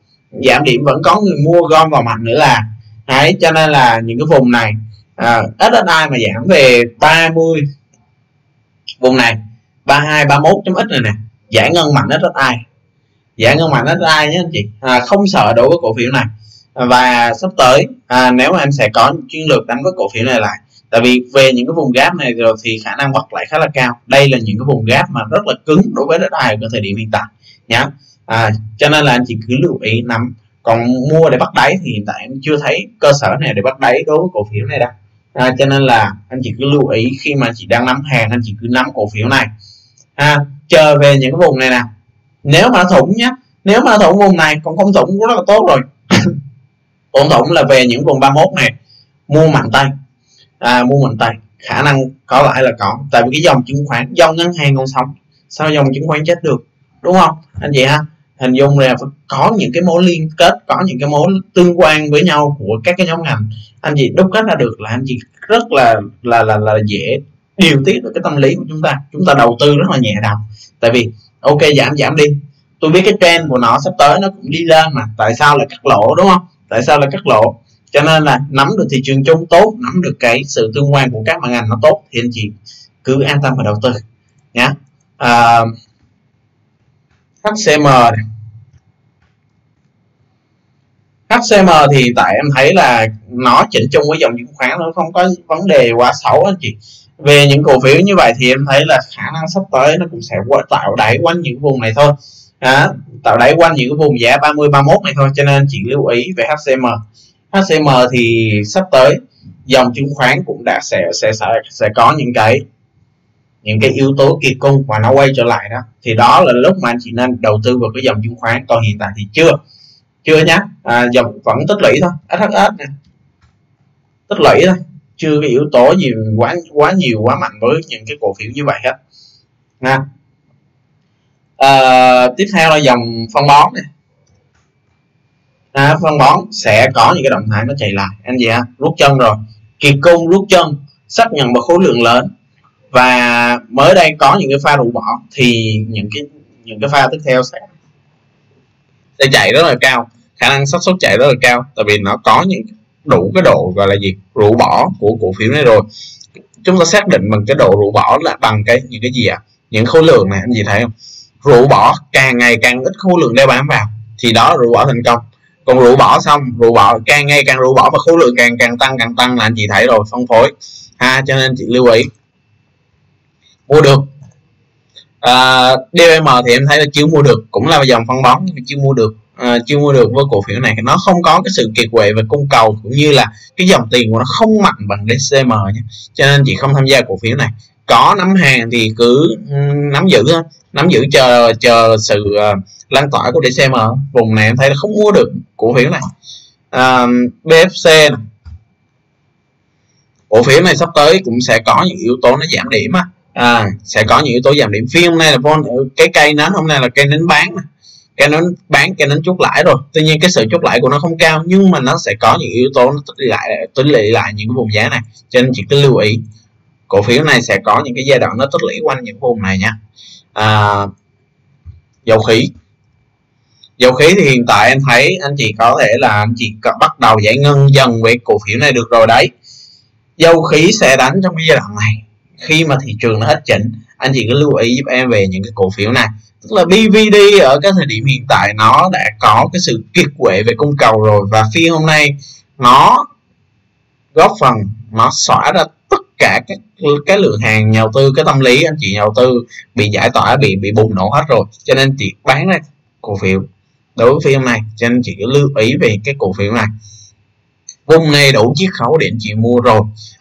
Giảm điểm vẫn có người mua gom vào mạnh nữa là. Đấy cho nên là những cái vùng này à, SSI mà giảm về 30 vùng này 32 31 chấm ít này nè giải ngân mạnh rất ai? Giải ngân mạnh rất ai nhé anh chị? À, không sợ đối với cổ phiếu này. Và sắp tới à, nếu mà em sẽ có chiến lược đánh với cổ phiếu này lại tại vì về những cái vùng gap này rồi thì khả năng bật lại khá là cao. Đây là những cái vùng gap mà rất là cứng đối với đất đai ở thời điểm hiện tại nhá. À, cho nên là anh chị cứ lưu ý nắm. Còn mua để bắt đáy thì hiện tại em chưa thấy cơ sở này để bắt đáy đối với cổ phiếu này đâu. À, cho nên là anh chị cứ lưu ý khi mà chị đang nắm hàng anh chị cứ nắm cổ phiếu này à, chờ về những cái vùng này nè. Nếu mà nó thủng nhé nếu mà nó thủng vùng này còn không thủng cũng rất là tốt rồi. Ổn thủng là về những vùng 31 này. Mua mạnh tay. À, mua mạnh tay. Khả năng có lãi là có. Tại vì cái dòng chứng khoán dòng ngân hàng còn sống. Sao dòng chứng khoán chết được? Đúng không? Anh chị ha? Hình dung là có những cái mối liên kết có những cái mối tương quan với nhau của các cái nhóm ngành. Anh chị đúc kết ra được là anh chị rất là là là, là dễ điều tiết được cái tâm lý của chúng ta. Chúng ta đầu tư rất là nhẹ đầu tại vì ok giảm giảm đi. Tôi biết cái trend của nó sắp tới nó cũng đi lên mà. Tại sao là cắt lỗ đúng không? Tại sao là cắt lỗ? Cho nên là nắm được thị trường chung tốt nắm được cái sự tương quan của các mặt ngành nó tốt thì anh chị cứ an tâm và đầu tư nhé à, HCM này. HCM thì tại em thấy là nó chỉnh chung với dòng chứng khoán nó không có vấn đề quá xấu anh chị về những cổ phiếu như vậy thì em thấy là khả năng sắp tới nó cũng sẽ tạo đáy quanh những vùng này thôi. À, tạo đáy quanh những cái vùng giá 30 31 này thôi cho nên chị lưu ý về HCM HCM thì sắp tới dòng chứng khoán cũng đã sẽ sẽ sẽ, sẽ có những cái những cái yếu tố kiệt cung và nó quay trở lại đó. Thì đó là lúc mà anh chị nên đầu tư vào cái dòng chứng khoán còn hiện tại thì chưa chưa nhá. À, dòng vẫn tích lũy thôi. SHS nè. Tích lũy thôi chưa cái yếu tố gì quá quá nhiều quá mạnh với những cái cổ phiếu như vậy hết. Nha. À, tiếp theo là dòng phân bón này. À, phân bón sẽ có những cái động thái nó chạy lại. Anh chị ha rút chân rồi. Kỳ cung rút chân xác nhận một khối lượng lớn. Và mới đây có những cái pha rũ bỏ thì những cái những cái pha tiếp theo sẽ sẽ chạy rất là cao. Khả năng xác suất chạy rất là cao tại vì nó có những đủ cái độ gọi là gì rũ bỏ của cổ phiếu này rồi. Chúng ta xác định bằng cái độ rũ bỏ là bằng cái những cái gì ạ? À? những khối lượng này anh chị thấy không? Rũ bỏ càng ngày càng ít khối lượng đeo bám vào thì đó là rũ bỏ thành công. Còn rũ bỏ xong rũ bỏ càng ngày càng rũ bỏ và khối lượng càng càng tăng càng tăng là anh chị thấy rồi phân phối. Ha cho nên chị lưu ý. Mua được. À, DVM thì em thấy là chưa mua được cũng là dòng phân bón chưa mua được. Ờ, chưa mua được với cổ phiếu này. Nó không có cái sự kiệt quệ về cung cầu cũng như là cái dòng tiền của nó không mạnh bằng DCM nhé. Cho nên chị không tham gia cổ phiếu này. Có nắm hàng thì cứ nắm giữ nắm giữ chờ chờ sự uh, lan tỏa của DCM vùng này em thấy là không mua được cổ phiếu này. Ờ, uh, BFC này. cổ phiếu này sắp tới cũng sẽ có những yếu tố nó giảm điểm á. À, sẽ có những yếu tố giảm điểm. Phiên hôm nay là cái cây nến hôm nay là cây nến bán này Canon bán Canon chốt lãi rồi. Tuy nhiên cái sự chốt lãi của nó không cao nhưng mà nó sẽ có những yếu tố nó tích lũy lại tích lũy lại những cái vùng giá này. Cho nên chỉ cứ lưu ý cổ phiếu này sẽ có những cái giai đoạn nó tích lũy quanh những vùng này nha. À, dầu khí. Dầu khí thì hiện tại anh thấy anh chị có thể là anh chị bắt đầu giải ngân dần về cổ phiếu này được rồi đấy. Dầu khí sẽ đánh trong cái giai đoạn này khi mà thị trường nó hết chỉnh anh chị cứ lưu ý giúp em về những cái cổ phiếu này. Tức là BVD ở cái thời điểm hiện tại nó đã có cái sự kiệt quệ về cung cầu rồi và phiên hôm nay nó góp phần, nó xóa ra tất cả các, cái lượng hàng nhà đầu tư, cái tâm lý anh chị nhà đầu tư bị giải tỏa, bị bị bùng nổ hết rồi. Cho nên chị bán ra cổ phiếu đối với phiên này cho nên chị cứ lưu ý về cái cổ phiếu này. Vùng này đủ chiết khấu để anh chị mua rồi.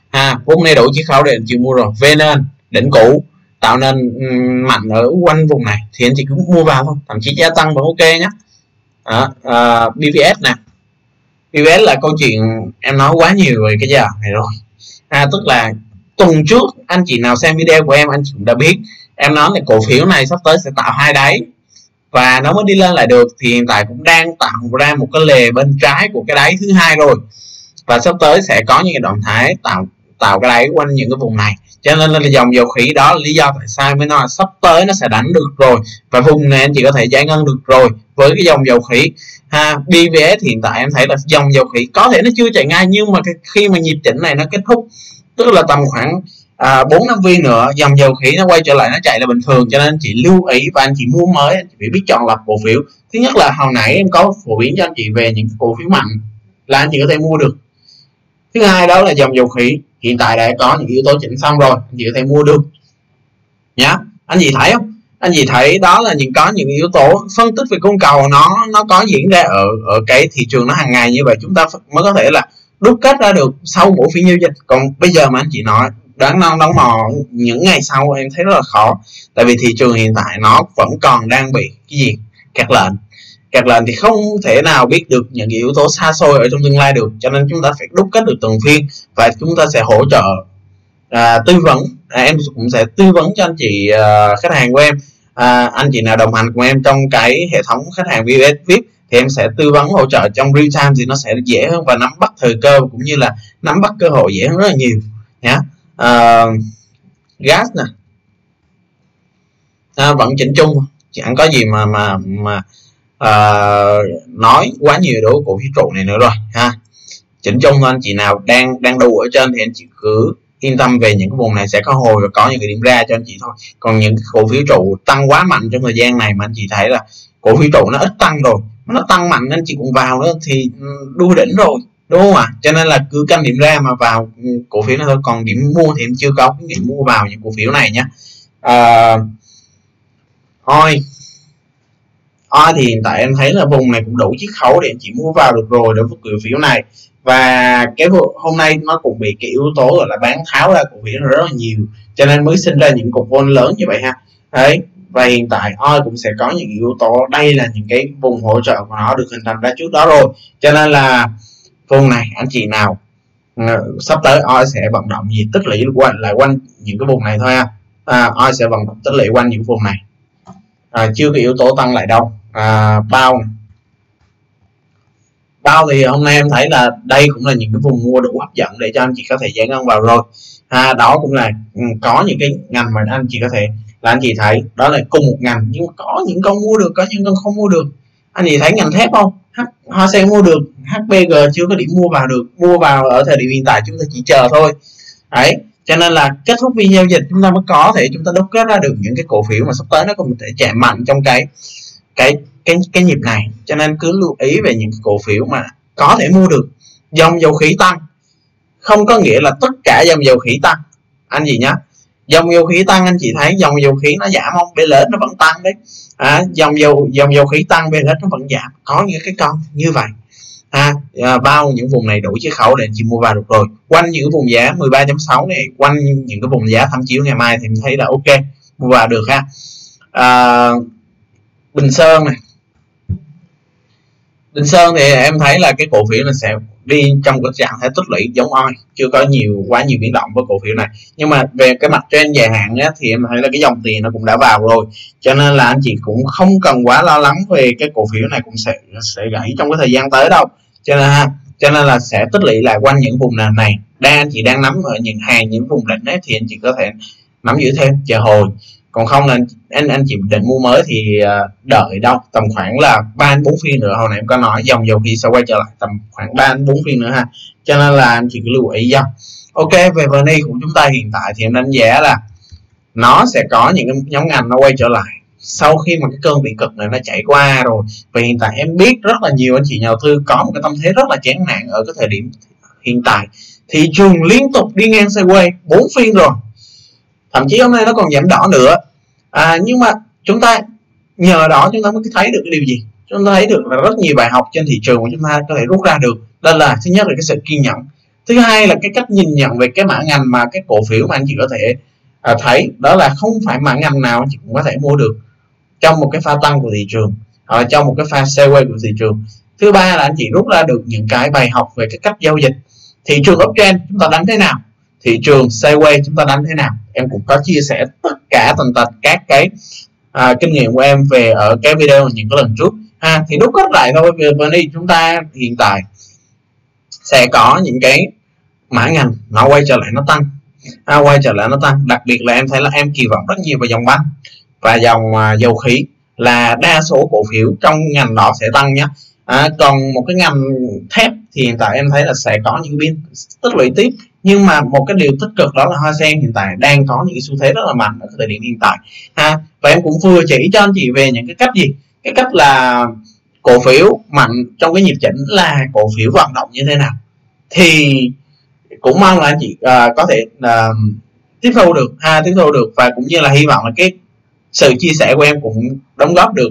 Ha vùng này đủ chiết khấu để anh chị mua rồi. Về nên đỉnh cũ tạo nên mạnh ở quanh vùng này thì anh chị cứ mua vào thôi. Thậm chí gia tăng vẫn ok nhé đó, à, BVS nè. BVS là câu chuyện em nói quá nhiều về cái giờ này rồi. À, tức là tuần trước anh chị nào xem video của em anh chị cũng đã biết. Em nói là cổ phiếu này sắp tới sẽ tạo hai đáy. Và nó mới đi lên lại được thì hiện tại cũng đang tạo ra một cái lề bên trái của cái đáy thứ hai rồi. Và sắp tới sẽ có những cái động thái tạo tạo cái đáy quanh những cái vùng này. Cho nên là dòng dầu khí đó là lý do tại sao mới nói sắp tới nó sẽ đánh được rồi và vùng này anh chị có thể giải ngân được rồi với cái dòng dầu khí. Ha BVS hiện tại em thấy là dòng dầu khí có thể nó chưa chạy ngay nhưng mà khi mà nhịp chỉnh này nó kết thúc tức là tầm khoảng à, bốn năm viên nữa dòng dầu khí nó quay trở lại nó chạy là bình thường. Cho nên anh chị lưu ý và anh chị mua mới anh chị phải biết chọn lọc cổ phiếu. Thứ nhất là hồi nãy em có phổ biến cho anh chị về những cổ phiếu mạnh là anh chị có thể mua được. Thứ hai đó là dòng dầu khí hiện tại đã có những yếu tố chỉnh xong rồi, anh chị có thể mua được. Nhá, anh chị thấy không? Anh chị thấy đó là những, có những yếu tố phân tích về cung cầu, nó nó có diễn ra ở ở cái thị trường nó hàng ngày như vậy, chúng ta mới có thể là đúc kết ra được sau mỗi phiên giao dịch. Còn bây giờ mà anh chị nói, đoán non đóng mò những ngày sau em thấy rất là khó, tại vì thị trường hiện tại nó vẫn còn đang bị cái gì? Kẹt lệnh. Gạt lệnh thì không thể nào biết được những yếu tố xa xôi ở trong tương lai được cho nên chúng ta phải đúc kết được từng phiên và chúng ta sẽ hỗ trợ à, tư vấn. À, em cũng sẽ tư vấn cho anh chị à, khách hàng của em. À, anh chị nào đồng hành cùng em trong cái hệ thống khách hàng VPS VIP thì em sẽ tư vấn hỗ trợ trong real time thì nó sẽ dễ hơn và nắm bắt thời cơ cũng như là nắm bắt cơ hội dễ hơn rất là nhiều nhé à, gas nè. À, vẫn chỉnh chung. Chẳng có gì mà mà mà uh, nói quá nhiều đối với cổ phiếu trụ này nữa rồi ha. Chỉnh chung anh chị nào đang đang đu ở trên thì anh chị cứ yên tâm về những cái vùng này sẽ có hồi và có những cái điểm ra cho anh chị thôi. Còn những cổ phiếu trụ tăng quá mạnh trong thời gian này mà anh chị thấy là cổ phiếu trụ nó ít tăng rồi nó tăng mạnh anh chị cũng vào nữa thì ừ, đu đỉnh rồi đúng không ạ? À? cho nên là cứ canh điểm ra mà vào ừ, cổ phiếu này thôi. Còn điểm mua thì em chưa có cái điểm mua vào những cổ phiếu này nhé. À, thôi à, thì hiện tại em thấy là vùng này cũng đủ chiếc khấu để em chỉ mua vào được rồi đối với cổ phiếu này. Và cái hôm nay nó cũng bị cái yếu tố gọi là bán tháo ra cổ phiếu rất là nhiều cho nên mới sinh ra những cục vôn lớn như vậy ha. Đấy và hiện tại oi cũng sẽ có những yếu tố đây là những cái vùng hỗ trợ của nó được hình thành ra trước đó rồi. Cho nên là vùng này anh chị nào ờ, sắp tới oi sẽ vận động gì tích lũy quanh lại quanh những cái vùng này thôi ha. À, oi sẽ vận động tích lũy quanh những vùng này? À, chưa có yếu tố tăng lại đâu à, bao. Bao thì hôm nay em thấy là đây cũng là những cái vùng mua đủ hấp dẫn để cho anh chị có thể giải ngân vào rồi. Ha đó cũng là ừ, có những cái ngành mà anh chị có thể là anh chị thấy đó là cùng một ngành. Nhưng mà có những con mua được có những con không mua được. Anh chị thấy ngành thép không? H, hoa sen mua được HBG chưa có điểm mua vào được. Mua vào ở thời điểm hiện tại chúng ta chỉ chờ thôi. Đấy cho nên là kết thúc video dịch chúng ta mới có thể chúng ta đúc kết ra được những cái cổ phiếu mà sắp tới nó có thể chạy mạnh trong cái cái cái cái nhịp này. Cho nên cứ lưu ý về những cổ phiếu mà có thể mua được dòng dầu khí tăng. Không có nghĩa là tất cả dòng dầu khí tăng. Anh gì nhá dòng dầu khí tăng anh chị thấy dòng dầu khí nó giảm không? BLS nó vẫn tăng đấy. À, dòng dầu dòng dầu khí tăng BLS nó vẫn giảm. Có những cái con như vậy. À, à, bao những vùng này đủ chiếc khấu để chị mua vào được rồi. Quanh những vùng giá 13.6 này quanh những cái vùng giá tham chiếu ngày mai thì mình thấy là ok mua vào được ha. À, Bình Sơn này. Bình Sơn thì em thấy là cái cổ phiếu này sẽ đi trong cái trạng thái tích lũy giống oi chưa có nhiều quá nhiều biến động với cổ phiếu này. Nhưng mà về cái mặt trên dài hạn á, thì em thấy là cái dòng tiền nó cũng đã vào rồi. Cho nên là anh chị cũng không cần quá lo lắng về cái cổ phiếu này cũng sẽ sẽ gãy trong cái thời gian tới đâu. Cho nên ha cho nên là sẽ tích lũy lại quanh những vùng nền này. Đang anh chị đang nắm ở những hàng những vùng đỉnh ấy thì anh chị có thể nắm giữ thêm chờ hồi còn không là anh anh chị định mua mới thì à, đợi đâu, tầm khoảng là ba bốn phiên nữa. Hồi nãy em có nói, dòng dầu khí sẽ quay trở lại tầm khoảng ba bốn phiên nữa ha. Cho nên là anh chị cứ lưu ý dòng. Ok, về vni của chúng ta hiện tại thì em đánh giá là nó sẽ có những cái nhóm ngành nó quay trở lại. Sau khi mà cái cơn bị cực này nó chạy qua rồi, và hiện tại em biết rất là nhiều anh chị nhà đầu tư có một cái tâm thế rất là chán nản ở cái thời điểm hiện tại. Thị trường liên tục đi ngang sideways, bốn phiên rồi thậm chí hôm nay nó còn giảm đỏ nữa. À, nhưng mà chúng ta nhờ đó chúng ta mới thấy được cái điều gì? Chúng ta thấy được là rất nhiều bài học trên thị trường của chúng ta có thể rút ra được. Đó là thứ nhất là cái sự kiên nhẫn. Thứ hai là cái cách nhìn nhận về cái mã ngành mà cái cổ phiếu mà anh chị có thể à, thấy. Đó là không phải mã ngành nào anh chị cũng có thể mua được trong một cái pha tăng của thị trường ở trong một cái pha sideways của thị trường. Thứ ba là anh chị rút ra được những cái bài học về cái cách giao dịch. Thị trường uptrend chúng ta đánh thế nào? Thị trường sideways chúng ta đánh thế nào? Em cũng có chia sẻ tất cả tần tật các cái à, kinh nghiệm của em về ở cái video những cái lần trước. Ha thì đúc kết lại thôi về vấn đi chúng ta hiện tại sẽ có những cái mã ngành nó quay trở lại nó tăng. À, quay trở lại nó tăng. Đặc biệt là em thấy là em kỳ vọng rất nhiều vào dòng băng và dòng à, dầu khí là đa số cổ phiếu trong ngành đó sẽ tăng nhé à, còn một cái ngành thép thì hiện tại em thấy là sẽ có những biến tích lũy tiếp nhưng mà một cái điều tích cực đó là hoa sen hiện tại đang có những xu thế rất là mạnh ở thời điểm hiện tại. Ha và em cũng vừa chỉ cho anh chị về những cái cách gì? Cái cách là cổ phiếu mạnh trong cái nhịp chỉnh là cổ phiếu vận động như thế nào? Thì cũng mong là anh chị uh, có thể uh, tiếp thu được ha tiếp thu được và cũng như là hy vọng là cái sự chia sẻ của em cũng đóng góp được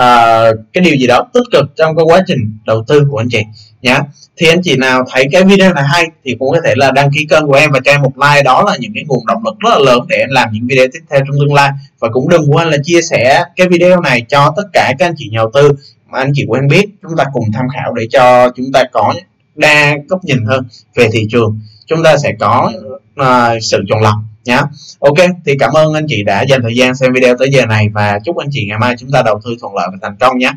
uh, cái điều gì đó tích cực trong cái quá trình đầu tư của anh chị nhá. Thì anh chị nào thấy cái video này hay thì cũng có thể là đăng ký kênh của em và cho em một like. Đó là những cái nguồn động lực rất là lớn để em làm những video tiếp theo trong tương lai. Và cũng đừng quên là chia sẻ cái video này cho tất cả các anh chị nhà đầu tư mà anh chị quen biết. Chúng ta cùng tham khảo để cho chúng ta có đa góc nhìn hơn về thị trường. Chúng ta sẽ có uh, sự chọn lọc nhé ok thì cảm ơn anh chị đã dành thời gian xem video tới giờ này và chúc anh chị ngày mai chúng ta đầu tư thuận lợi và thành công nhé